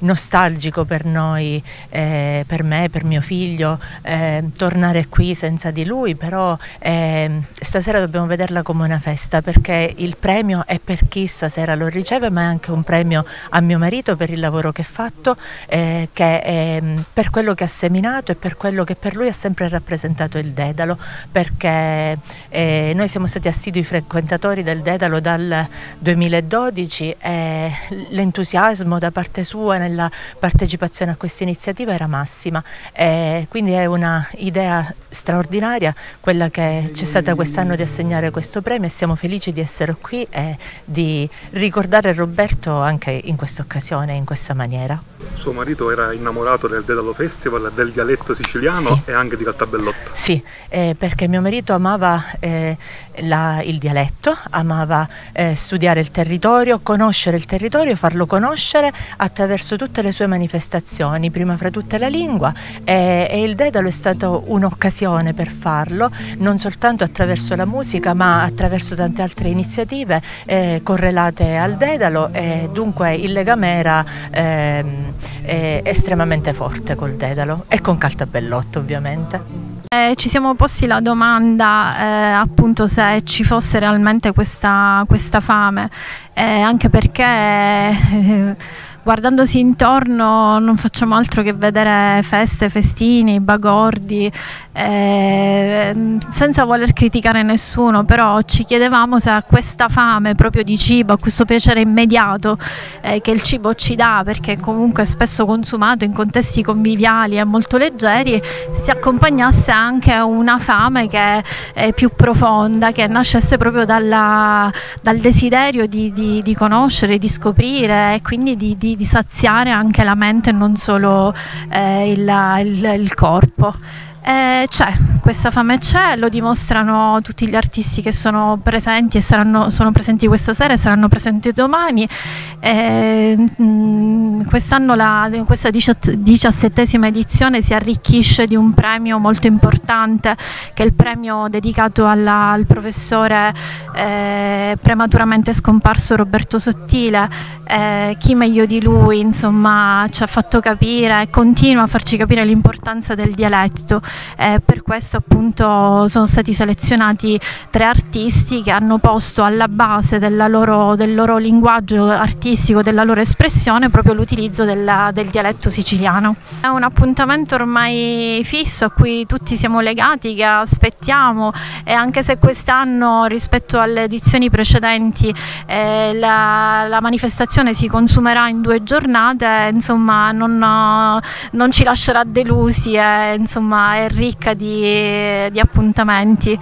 nostalgico per noi, eh, per me, per mio figlio, eh, tornare qui senza di lui, però eh, stasera dobbiamo vederla come una festa perché il premio è per chi stasera lo riceve, ma è anche un premio a mio marito per il lavoro che ha fatto, eh, che per quello che ha seminato e per quello che per lui ha sempre rappresentato il Dedalo, perché eh, noi siamo stati assidui i frequentatori del Dedalo dal 2012 e l'entusiasmo da parte sua nella partecipazione a questa iniziativa era massima e quindi è una idea straordinaria quella che c'è stata quest'anno di assegnare questo premio e siamo felici di essere qui e di ricordare Roberto anche in questa occasione, in questa maniera. Suo marito era innamorato del Dedalo Festival, del dialetto siciliano sì. e anche di Caltabellotto. Sì, eh, perché mio marito amava eh, la, il dialetto, amava eh, studiare il territorio, conoscere il territorio, farlo conoscere attraverso tutte le sue manifestazioni, prima fra tutte la lingua e, e il Dedalo è stato un'occasione per farlo, non soltanto attraverso la musica ma attraverso tante altre iniziative eh, correlate al Dedalo e dunque il legame era ehm, estremamente forte col Dedalo e con Caltabellotto ovviamente. Eh, ci siamo posti la domanda eh, appunto se ci fosse realmente questa, questa fame, eh, anche perché eh, guardandosi intorno non facciamo altro che vedere feste, festini, bagordi, eh, senza voler criticare nessuno, però ci chiedevamo se a questa fame proprio di cibo, a questo piacere immediato eh, che il cibo ci dà, perché comunque è spesso consumato in contesti conviviali e molto leggeri, si accompagnasse anche una fame che è più profonda, che nascesse proprio dalla, dal desiderio di, di, di, conoscere, di scoprire e quindi di, di, di saziare anche la mente e non solo eh, il, il, il corpo. Eh, c'è, questa fame c'è, lo dimostrano tutti gli artisti che sono presenti e saranno, sono presenti questa sera e saranno presenti domani. Eh, quest'anno questa diciassettesima edizione si arricchisce di un premio molto importante che è il premio dedicato alla, al professore eh, prematuramente scomparso Roberto Sottile. Eh, chi meglio di lui insomma, ci ha fatto capire e continua a farci capire l'importanza del dialetto eh, per questo appunto sono stati selezionati tre artisti che hanno posto alla base loro, del loro linguaggio artistico, della loro espressione proprio l'utilizzo del dialetto siciliano. È un appuntamento ormai fisso a cui tutti siamo legati, che aspettiamo e anche se quest'anno rispetto alle edizioni precedenti eh, la, la, manifestazione si consumerà in due giornate, insomma non, non ci lascerà delusi e insomma è ricca di, di appuntamenti.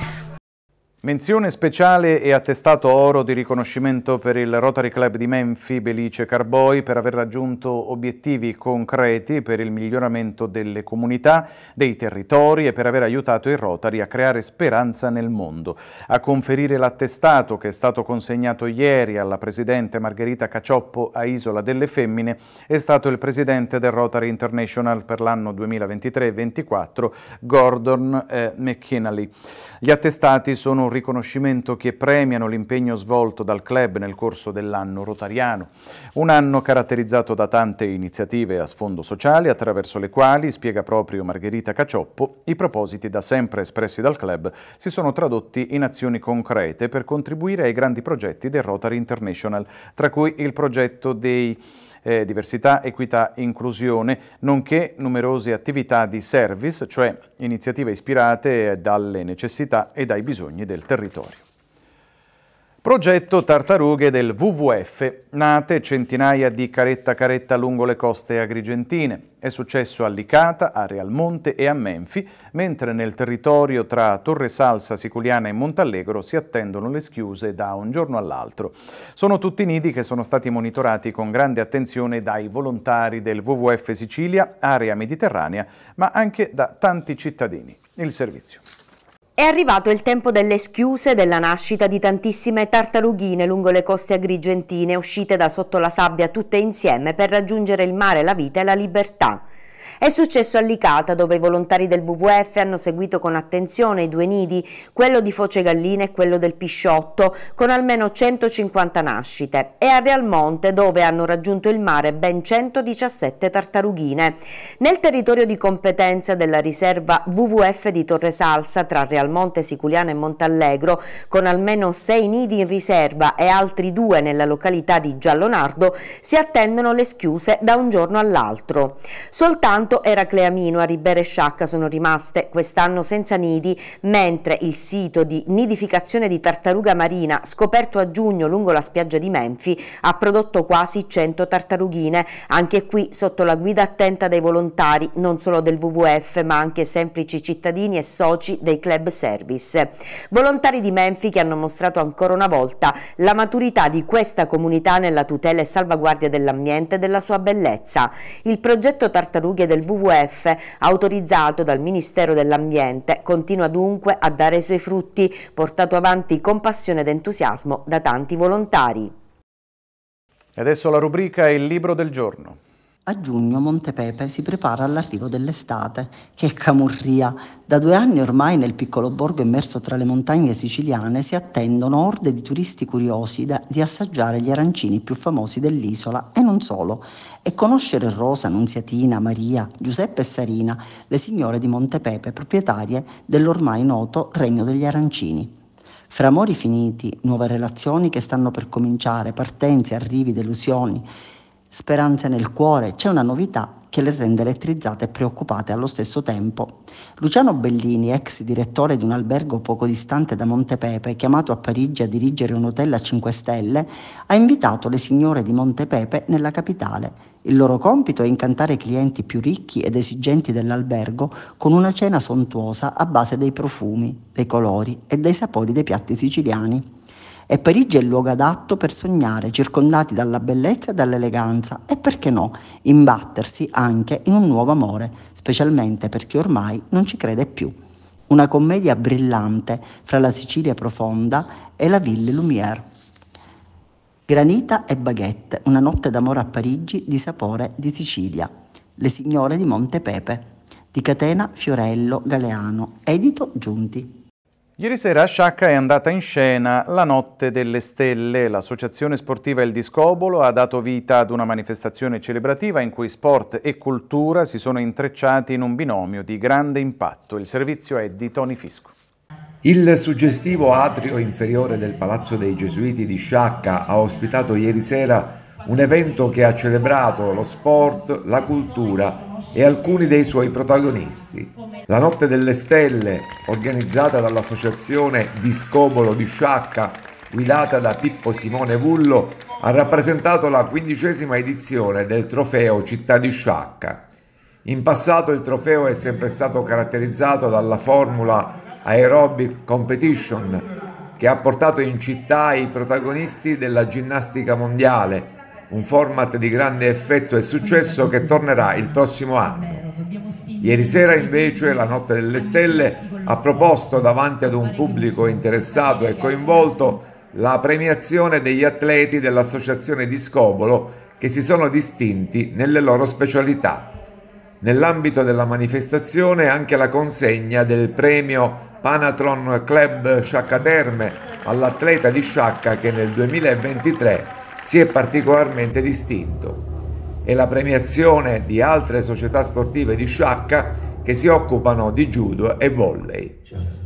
Menzione speciale e attestato oro di riconoscimento per il Rotary Club di Menfi Belice Carboi per aver raggiunto obiettivi concreti per il miglioramento delle comunità, dei territori e per aver aiutato il Rotary a creare speranza nel mondo. A conferire l'attestato che è stato consegnato ieri alla Presidente Margherita Cacioppo a Isola delle Femmine è stato il Presidente del Rotary International per l'anno 2023-24 Gordon eh, McKinley. Gli attestati sono un riconoscimento che premiano l'impegno svolto dal club nel corso dell'anno rotariano. Un anno caratterizzato da tante iniziative a sfondo sociale attraverso le quali, spiega proprio Margherita Cacioppo, i propositi da sempre espressi dal club si sono tradotti in azioni concrete per contribuire ai grandi progetti del Rotary International, tra cui il progetto dei eh, diversità, equità, inclusione, nonché numerose attività di service, cioè iniziative ispirate dalle necessità e dai bisogni del territorio. Progetto Tartarughe del WWF. Nate centinaia di caretta caretta lungo le coste agrigentine. È successo a Licata, a Realmonte e a Menfi, mentre nel territorio tra Torre Salsa, Siculiana e Montallegro si attendono le schiuse da un giorno all'altro. Sono tutti nidi che sono stati monitorati con grande attenzione dai volontari del WWF Sicilia, area mediterranea, ma anche da tanti cittadini. Il servizio. È arrivato il tempo delle schiuse della nascita di tantissime tartarughine lungo le coste agrigentine uscite da sotto la sabbia tutte insieme per raggiungere il mare, la vita e la libertà. È successo a Licata dove i volontari del WWF hanno seguito con attenzione i due nidi, quello di Foce Galline e quello del Pisciotto, con almeno 150 nascite, e a Realmonte dove hanno raggiunto il mare ben 117 tartarughine. Nel territorio di competenza della riserva WWF di Torre Salsa tra Realmonte, Siculiana e Montallegro, con almeno 6 nidi in riserva e altri due nella località di Giallonardo, si attendono le schiuse da un giorno all'altro. Soltanto Soltanto Eracle Amino, Ribera e Sciacca sono rimaste quest'anno senza nidi, mentre il sito di nidificazione di tartaruga marina, scoperto a giugno lungo la spiaggia di Menfi, ha prodotto quasi 100 tartarughine, anche qui sotto la guida attenta dei volontari, non solo del WWF, ma anche semplici cittadini e soci dei club service. Volontari di Menfi che hanno mostrato ancora una volta la maturità di questa comunità nella tutela e salvaguardia dell'ambiente e della sua bellezza. Il progetto Tartarughe del del WWF, autorizzato dal Ministero dell'Ambiente, continua dunque a dare i suoi frutti, portato avanti con passione ed entusiasmo da tanti volontari. E adesso la rubrica Il libro del giorno. A giugno Montepepe si prepara all'arrivo dell'estate. Che camurria! Da due anni ormai nel piccolo borgo immerso tra le montagne siciliane si attendono orde di turisti curiosi da, di assaggiare gli arancini più famosi dell'isola e non solo, e conoscere Rosa, Nunziatina, Maria, Giuseppe e Sarina, le signore di Montepepe, proprietarie dell'ormai noto Regno degli Arancini. Fra amori finiti, nuove relazioni che stanno per cominciare, partenze, arrivi, delusioni, speranze nel cuore, c'è una novità che le rende elettrizzate e preoccupate allo stesso tempo. Luciano Bellini, ex direttore di un albergo poco distante da Montepepe, chiamato a Parigi a dirigere un hotel a 5 stelle, ha invitato le signore di Montepepe nella capitale. Il loro compito è incantare i clienti più ricchi ed esigenti dell'albergo con una cena sontuosa a base dei profumi, dei colori e dei sapori dei piatti siciliani. E Parigi è il luogo adatto per sognare, circondati dalla bellezza e dall'eleganza e perché no, imbattersi anche in un nuovo amore, specialmente per chi ormai non ci crede più. Una commedia brillante fra la Sicilia profonda e la Ville Lumière. Granita e baguette, una notte d'amore a Parigi di sapore di Sicilia. Le signore di Montepepe, di Catena Fiorello Galeano, edito Giunti. Ieri sera a Sciacca è andata in scena La Notte delle Stelle. L'associazione sportiva Il Discobolo ha dato vita ad una manifestazione celebrativa in cui sport e cultura si sono intrecciati in un binomio di grande impatto. Il servizio è di Toni Fisco. Il suggestivo atrio inferiore del Palazzo dei Gesuiti di Sciacca ha ospitato ieri sera un evento che ha celebrato lo sport, la cultura e alcuni dei suoi protagonisti. La Notte delle Stelle, organizzata dall'associazione Discobolo di Sciacca, guidata da Pippo Simone Vullo, ha rappresentato la quindicesima edizione del trofeo Città di Sciacca. In passato il trofeo è sempre stato caratterizzato dalla formula Aerobic Competition, che ha portato in città i protagonisti della ginnastica mondiale, un format di grande effetto e successo che tornerà il prossimo anno. Ieri sera invece la Notte delle Stelle ha proposto davanti ad un pubblico interessato e coinvolto la premiazione degli atleti dell'Associazione di Scobolo che si sono distinti nelle loro specialità. Nell'ambito della manifestazione anche la consegna del premio Panathlon Club Sciacca Terme all'atleta di Sciacca che nel 2023 si è particolarmente distinto. È la premiazione di altre società sportive di sciacca che si occupano di judo e volley.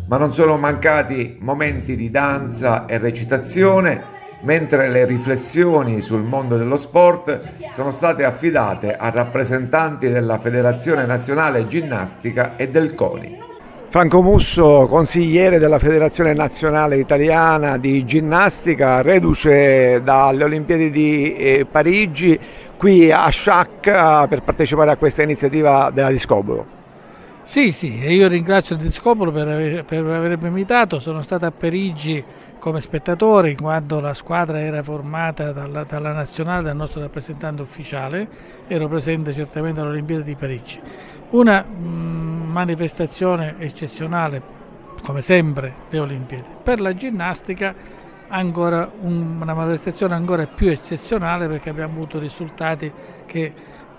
Ma non sono mancati momenti di danza e recitazione, mentre le riflessioni sul mondo dello sport sono state affidate a rappresentanti della Federazione Nazionale Ginnastica e del CONI. Franco Musso, consigliere della Federazione Nazionale Italiana di Ginnastica, reduce dalle Olimpiadi di eh, Parigi, qui a Sciacca per partecipare a questa iniziativa della Discobolo. Sì, sì, io ringrazio il Discobolo per, per avermi invitato, sono stato a Parigi come spettatore quando la squadra era formata dalla, dalla nazionale, dal nostro rappresentante ufficiale, ero presente certamente alle Olimpiadi di Parigi. Una mm, manifestazione eccezionale, come sempre le Olimpiadi. Per la ginnastica ancora un, una manifestazione ancora più eccezionale perché abbiamo avuto risultati che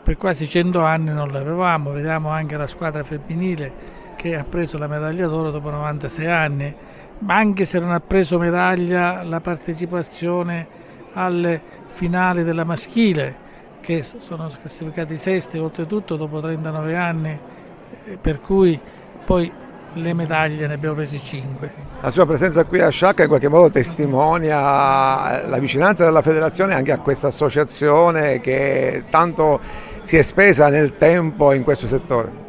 per quasi 100 anni non le avevamo. Vediamo anche la squadra femminile che ha preso la medaglia d'oro dopo 96 anni, ma anche se non ha preso medaglia la partecipazione alle finali della maschile che sono classificati sesti oltretutto dopo 39 anni, eh, per cui poi le medaglie ne abbiamo presi 5. La sua presenza qui a Sciacca in qualche modo testimonia la vicinanza della federazione anche a questa associazione che tanto si è spesa nel tempo in questo settore.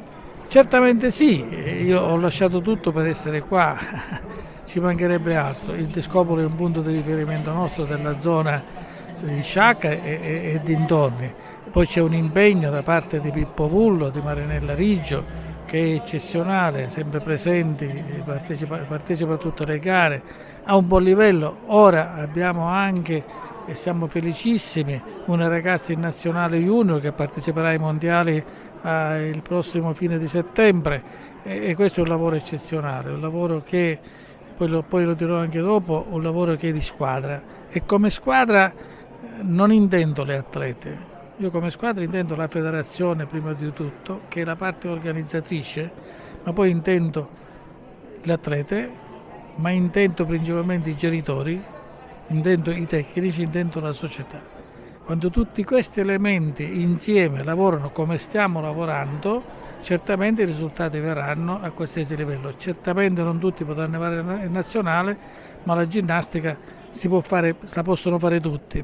Certamente sì, io ho lasciato tutto per essere qua, *laughs* ci mancherebbe altro. Il Descopolo è un punto di riferimento nostro della zona di Sciacca e, e, e dintorni. Poi c'è un impegno da parte di Pippo Pullo, di Marinella Riggio, che è eccezionale, sempre presenti, partecipa, partecipa a tutte le gare, a un buon livello. Ora abbiamo anche, e siamo felicissimi, una ragazza in nazionale junior che parteciperà ai mondiali eh, il prossimo fine di settembre e, e, questo è un lavoro eccezionale, un lavoro che, poi lo, poi lo dirò anche dopo, un lavoro che è di squadra e come squadra non intendo le atlete, io come squadra intendo la federazione prima di tutto, che è la parte organizzatrice, ma poi intendo le atlete, ma intendo principalmente i genitori, intendo i tecnici, intendo la società. Quando tutti questi elementi insieme lavorano come stiamo lavorando, certamente i risultati verranno a qualsiasi livello. Certamente non tutti potranno fare il nazionale, ma la ginnastica si può fare, la possono fare tutti.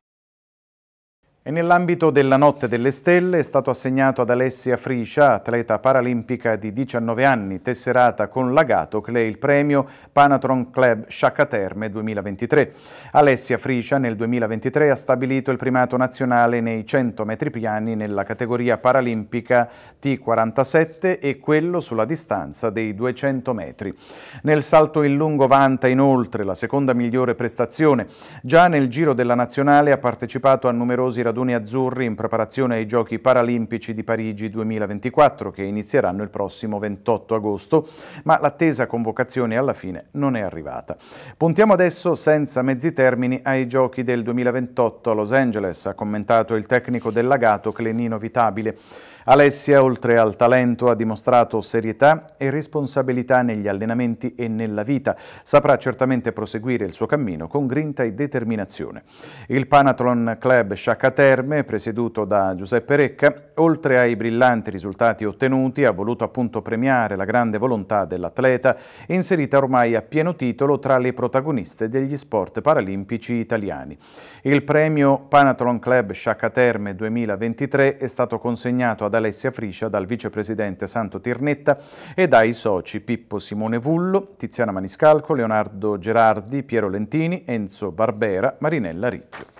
E nell'ambito della Notte delle Stelle è stato assegnato ad Alessia Friscia, atleta paralimpica di 19 anni, tesserata con l'Agatocle, il premio Panatron Club Sciacca Terme 2023. Alessia Friscia nel 2023 ha stabilito il primato nazionale nei 100 metri piani nella categoria paralimpica T47 e quello sulla distanza dei 200 metri. Nel salto in lungo vanta inoltre la seconda migliore prestazione. Già nel giro della nazionale ha partecipato a numerosi raduni azzurri in preparazione ai Giochi Paralimpici di Parigi 2024 che inizieranno il prossimo 28 agosto, ma l'attesa convocazione alla fine non è arrivata. Puntiamo adesso senza mezzi termini ai Giochi del 2028 a Los Angeles, ha commentato il tecnico del Lagato Clenino Vitabile. Alessia, oltre al talento, ha dimostrato serietà e responsabilità negli allenamenti e nella vita. Saprà certamente proseguire il suo cammino con grinta e determinazione. Il Panathlon Club Sciacca Terme, presieduto da Giuseppe Recca, oltre ai brillanti risultati ottenuti, ha voluto appunto premiare la grande volontà dell'atleta, inserita ormai a pieno titolo tra le protagoniste degli sport paralimpici italiani. Il premio Panathlon Club Sciacca Terme 2023 è stato consegnato ad Alessia Friscia dal vicepresidente Santo Tirnetta e dai soci Pippo Simone Vullo, Tiziana Maniscalco, Leonardo Gerardi, Piero Lentini, Enzo Barbera, Marinella Riggio.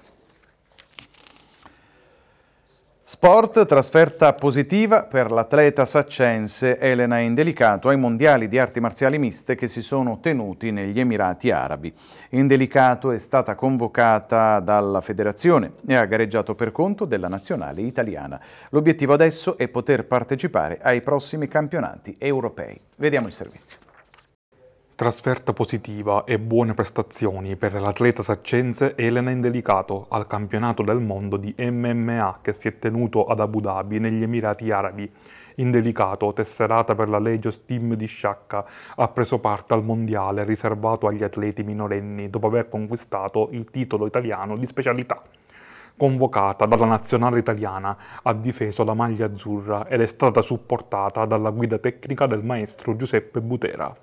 Sport, trasferta positiva per l'atleta saccense Elena Indelicato ai mondiali di arti marziali miste che si sono tenuti negli Emirati Arabi. Indelicato è stata convocata dalla federazione e ha gareggiato per conto della nazionale italiana. L'obiettivo adesso è poter partecipare ai prossimi campionati europei. Vediamo il servizio. Trasferta positiva e buone prestazioni per l'atleta saccense Elena Indelicato al campionato del mondo di MMA che si è tenuto ad Abu Dhabi negli Emirati Arabi. Indelicato, tesserata per la Legios Team di Sciacca, ha preso parte al mondiale riservato agli atleti minorenni dopo aver conquistato il titolo italiano di specialità. Convocata dalla nazionale italiana, ha difeso la maglia azzurra ed è stata supportata dalla guida tecnica del maestro Giuseppe Butera.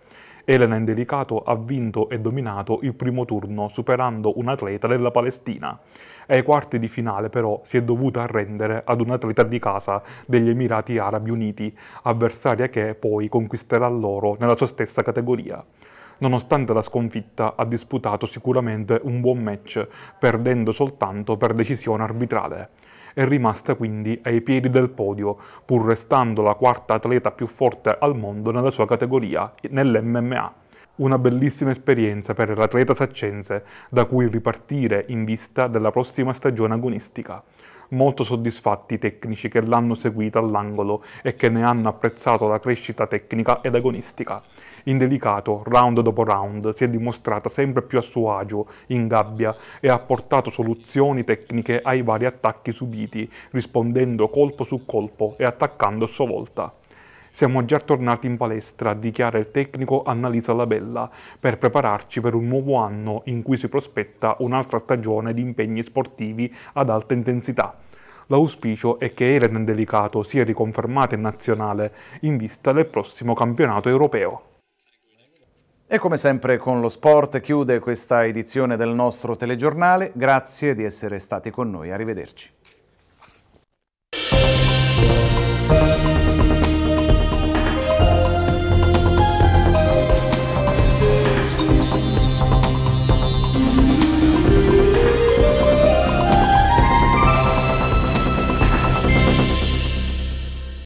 Elena Indelicato ha vinto e dominato il primo turno superando un atleta della Palestina. Ai quarti di finale però si è dovuta arrendere ad un atleta di casa degli Emirati Arabi Uniti, avversaria che poi conquisterà loro nella sua stessa categoria. Nonostante la sconfitta ha disputato sicuramente un buon match, perdendo soltanto per decisione arbitrale. È rimasta quindi ai piedi del podio, pur restando la quarta atleta più forte al mondo nella sua categoria, nell'MMA. Una bellissima esperienza per l'atleta saccense, da cui ripartire in vista della prossima stagione agonistica. Molto soddisfatti i tecnici che l'hanno seguita all'angolo e che ne hanno apprezzato la crescita tecnica ed agonistica. Indelicato, round dopo round, si è dimostrata sempre più a suo agio, in gabbia, e ha portato soluzioni tecniche ai vari attacchi subiti, rispondendo colpo su colpo e attaccando a sua volta. Siamo già tornati in palestra, dichiara il tecnico Annalisa Labella, per prepararci per un nuovo anno in cui si prospetta un'altra stagione di impegni sportivi ad alta intensità. L'auspicio è che Elena Delicato sia riconfermata in nazionale in vista del prossimo campionato europeo. E come sempre con lo sport chiude questa edizione del nostro telegiornale. Grazie di essere stati con noi. Arrivederci.